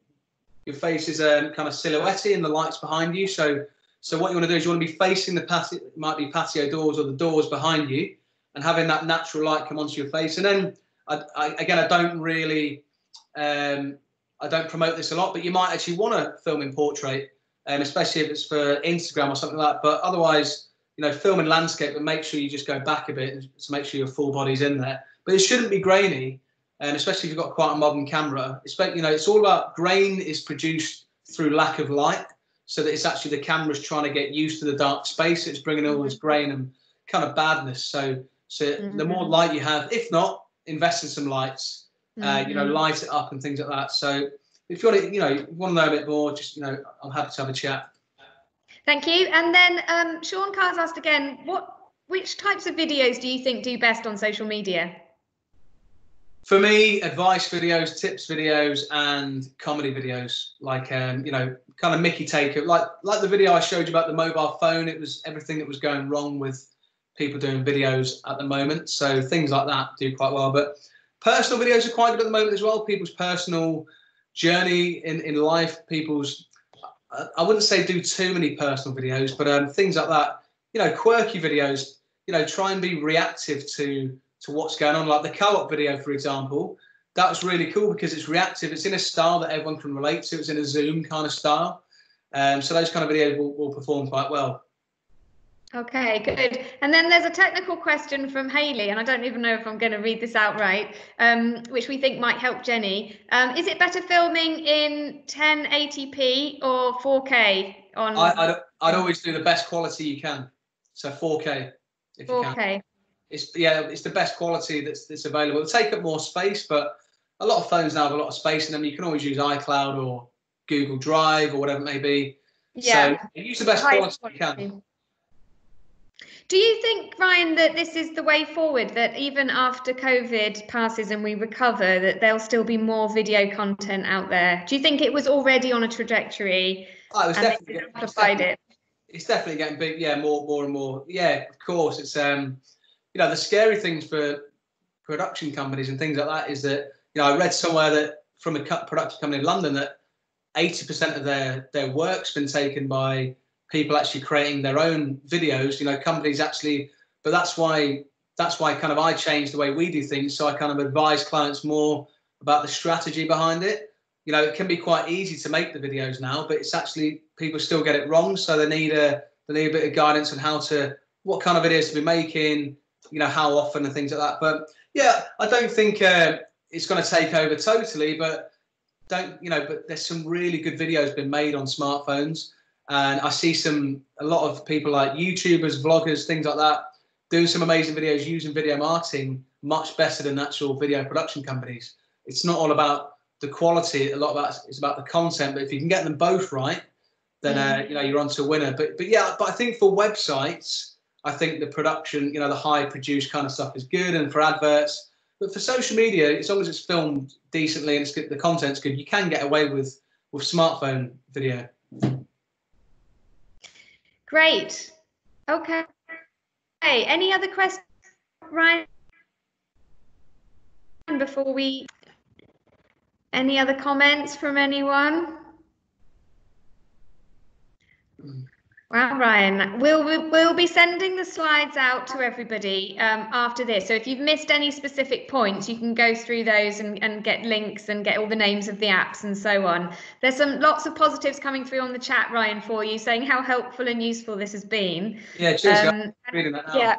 your face is um, kind of silhouetted and the lights behind you. So so what you want to do is you want to be facing the patio, might be patio doors or the doors behind you, and having that natural light come onto your face. And then I, I, again, I don't really, um, I don't promote this a lot, but you might actually want to film in portrait, um, especially if it's for Instagram or something like that. But otherwise, you know, film in landscape, but make sure you just go back a bit to make sure your full body's in there but it shouldn't be grainy, and especially if you've got quite a modern camera. It's you know, it's all about grain is produced through lack of light, so that it's actually the camera's trying to get used to the dark space. It's bringing all this grain and kind of badness. So, so mm-hmm. the more mm-hmm. light you have, if not, invest in some lights. Mm-hmm. Uh, you know, mm-hmm. light it up and things like that. So, if you want to, you know, want to know a bit more, just you know, I'm happy to have a chat. Thank you. And then um, Sean Carr's asked again, what which types of videos do you think do best on social media? For me, advice videos, tips videos, and comedy videos, like um, you know, kind of Mickey Taker, like like the video I showed you about the mobile phone. It was everything that was going wrong with people doing videos at the moment. So things like that do quite well. But personal videos are quite good at the moment as well. People's personal journey in in life, people's I wouldn't say do too many personal videos, but um, things like that. You know, quirky videos. You know, try and be reactive to to what's going on. Like the co-op video, for example, that was really cool because it's reactive. It's in a style that everyone can relate to. It's in a Zoom kind of style. Um, so those kind of videos will, will perform quite well. Okay, good. And then there's a technical question from Haley, and I don't even know if I'm going to read this out right, um, which we think might help Jenny. Um, is it better filming in 1080p or 4K? On I, I'd, I'd always do the best quality you can, so 4K. 4K it's yeah, it's the best quality that's that's available. It'll take up more space, but a lot of phones now have a lot of space in them. You can always use iCloud or Google Drive or whatever it may be. Yeah. So use the best quality, quality you can. Do you think, Ryan, that this is the way forward? That even after COVID passes and we recover, that there'll still be more video content out there? Do you think it was already on a trajectory? Oh, it was and definitely, it's amplified definitely, it. it's definitely getting big. Yeah, more, more and more. Yeah, of course. It's um, you know, the scary things for production companies and things like that is that you know I read somewhere that from a production company in London that 80% of their their work's been taken by people actually creating their own videos. You know, companies actually, but that's why that's why kind of I changed the way we do things. So I kind of advise clients more about the strategy behind it. You know, it can be quite easy to make the videos now, but it's actually people still get it wrong. So they need a they need a bit of guidance on how to what kind of videos to be making. You know, how often and things like that. But yeah, I don't think uh, it's going to take over totally, but don't you know? But there's some really good videos been made on smartphones, and I see some a lot of people like YouTubers, vloggers, things like that, doing some amazing videos using video marketing much better than actual video production companies. It's not all about the quality; a lot of that is about the content. But if you can get them both right, then uh, you know you're onto a winner. But but yeah, but I think for websites. I think the production, you know, the high produced kind of stuff is good, and for adverts, but for social media, as long as it's filmed decently and it's good, the content's good, you can get away with with smartphone video. Great. Okay. Hey, any other questions, Ryan? Before we, any other comments from anyone? Mm. Wow, Ryan, we'll, we'll we'll be sending the slides out to everybody um, after this. So if you've missed any specific points, you can go through those and, and get links and get all the names of the apps and so on. There's some lots of positives coming through on the chat, Ryan, for you, saying how helpful and useful this has been. Yeah, cheers. guys. Um, Reading that now. yeah.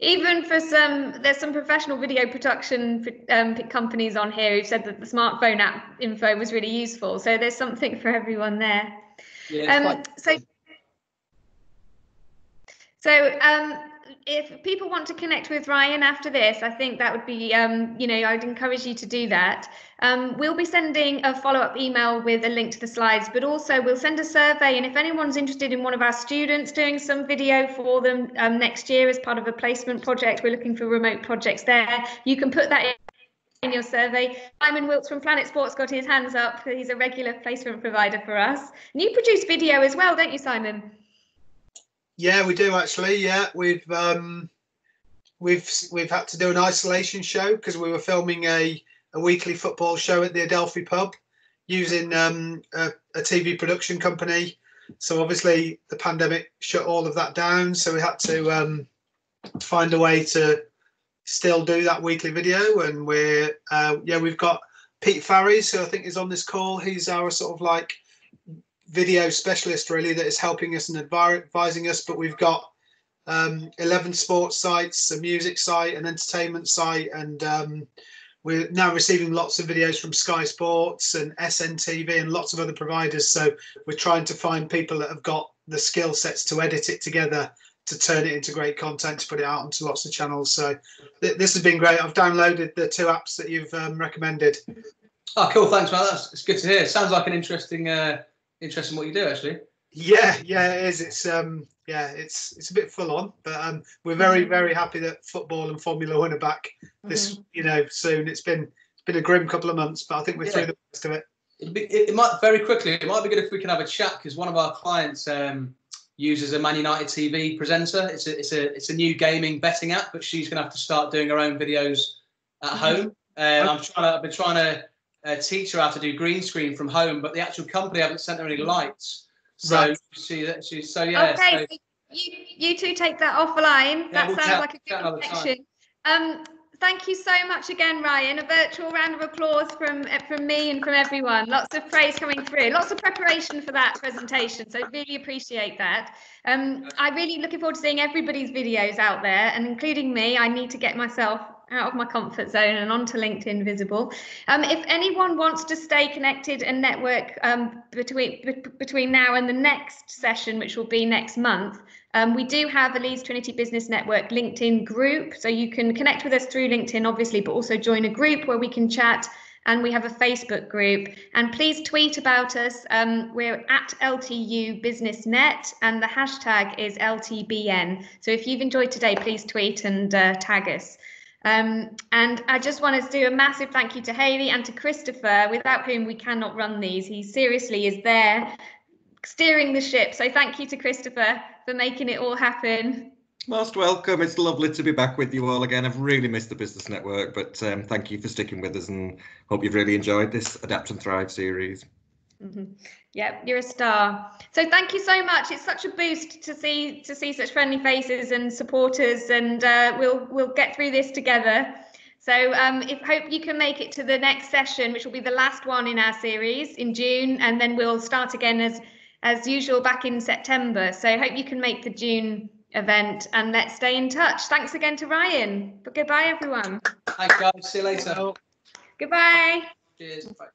Even for some, there's some professional video production um, companies on here who've said that the smartphone app info was really useful. So there's something for everyone there. Yeah, Um, quite- so, so um, if people want to connect with Ryan after this, I think that would be, um, you know, I'd encourage you to do that. Um, we'll be sending a follow-up email with a link to the slides, but also we'll send a survey. And if anyone's interested in one of our students doing some video for them um, next year as part of a placement project, we're looking for remote projects there. You can put that in in your survey. Simon Wilkes from Planet Sports got his hands up. He's a regular placement provider for us. And you produce video as well, don't you, Simon? Yeah, we do actually. Yeah, we've um, we've we've had to do an isolation show because we were filming a, a weekly football show at the Adelphi pub using um, a, a TV production company. So obviously the pandemic shut all of that down. So we had to um, find a way to still do that weekly video. And we're uh, yeah, we've got Pete Farries, who I think is on this call. He's our sort of like video specialist really that is helping us and advising us but we've got um, 11 sports sites a music site an entertainment site and um, we're now receiving lots of videos from sky sports and sntv and lots of other providers so we're trying to find people that have got the skill sets to edit it together to turn it into great content to put it out onto lots of channels so th- this has been great i've downloaded the two apps that you've um, recommended Oh, cool. Thanks, man. That's it's good to hear. Sounds like an interesting, uh, interesting what you do, actually. Yeah, yeah, it is. It's um, yeah, it's it's a bit full on, but um, we're very very happy that football and Formula One are back this you know soon. It's been it's been a grim couple of months, but I think we're Yeah. through the worst of it. It'd be, it, it might very quickly. It might be good if we can have a chat because one of our clients um, uses a Man United TV presenter. It's a it's a it's a new gaming betting app, but she's gonna have to start doing her own videos at home. Um, I'm trying to I've been trying to uh, teach her how to do green screen from home, but the actual company haven't sent her any lights. So Right. she she's so yeah. okay, so- you, you two take that offline. Yeah, that we'll sounds chat- like a good connection. Um, thank you so much again, Ryan. A virtual round of applause from uh, from me and from everyone. Lots of praise coming through. Lots of preparation for that presentation. So really appreciate that. Um, I'm really looking forward to seeing everybody's videos out there, and including me. I need to get myself out of my comfort zone and onto LinkedIn Visible. Um, if anyone wants to stay connected and network um, between be- between now and the next session, which will be next month, um, we do have a Leeds Trinity Business Network LinkedIn group, so you can connect with us through LinkedIn, obviously, but also join a group where we can chat and we have a Facebook group. And please tweet about us. Um, we're at LTU Business Net, and the hashtag is LTBN. So if you've enjoyed today, please tweet and uh, tag us. Um, and I just want to do a massive thank you to Haley and to Christopher, without whom we cannot run these. He seriously is there steering the ship. So thank you to Christopher for making it all happen. Most welcome. It's lovely to be back with you all again. I've really missed the Business Network, but um, thank you for sticking with us and hope you've really enjoyed this Adapt and Thrive series. Mm-hmm. Yep, you're a star. So thank you so much. It's such a boost to see to see such friendly faces and supporters, and uh, we'll we'll get through this together. So um, if hope you can make it to the next session, which will be the last one in our series in June, and then we'll start again as as usual back in September. So hope you can make the June event and let's stay in touch. Thanks again to Ryan. But goodbye, everyone. Thanks, guys. See you later. Goodbye. Cheers. Bye.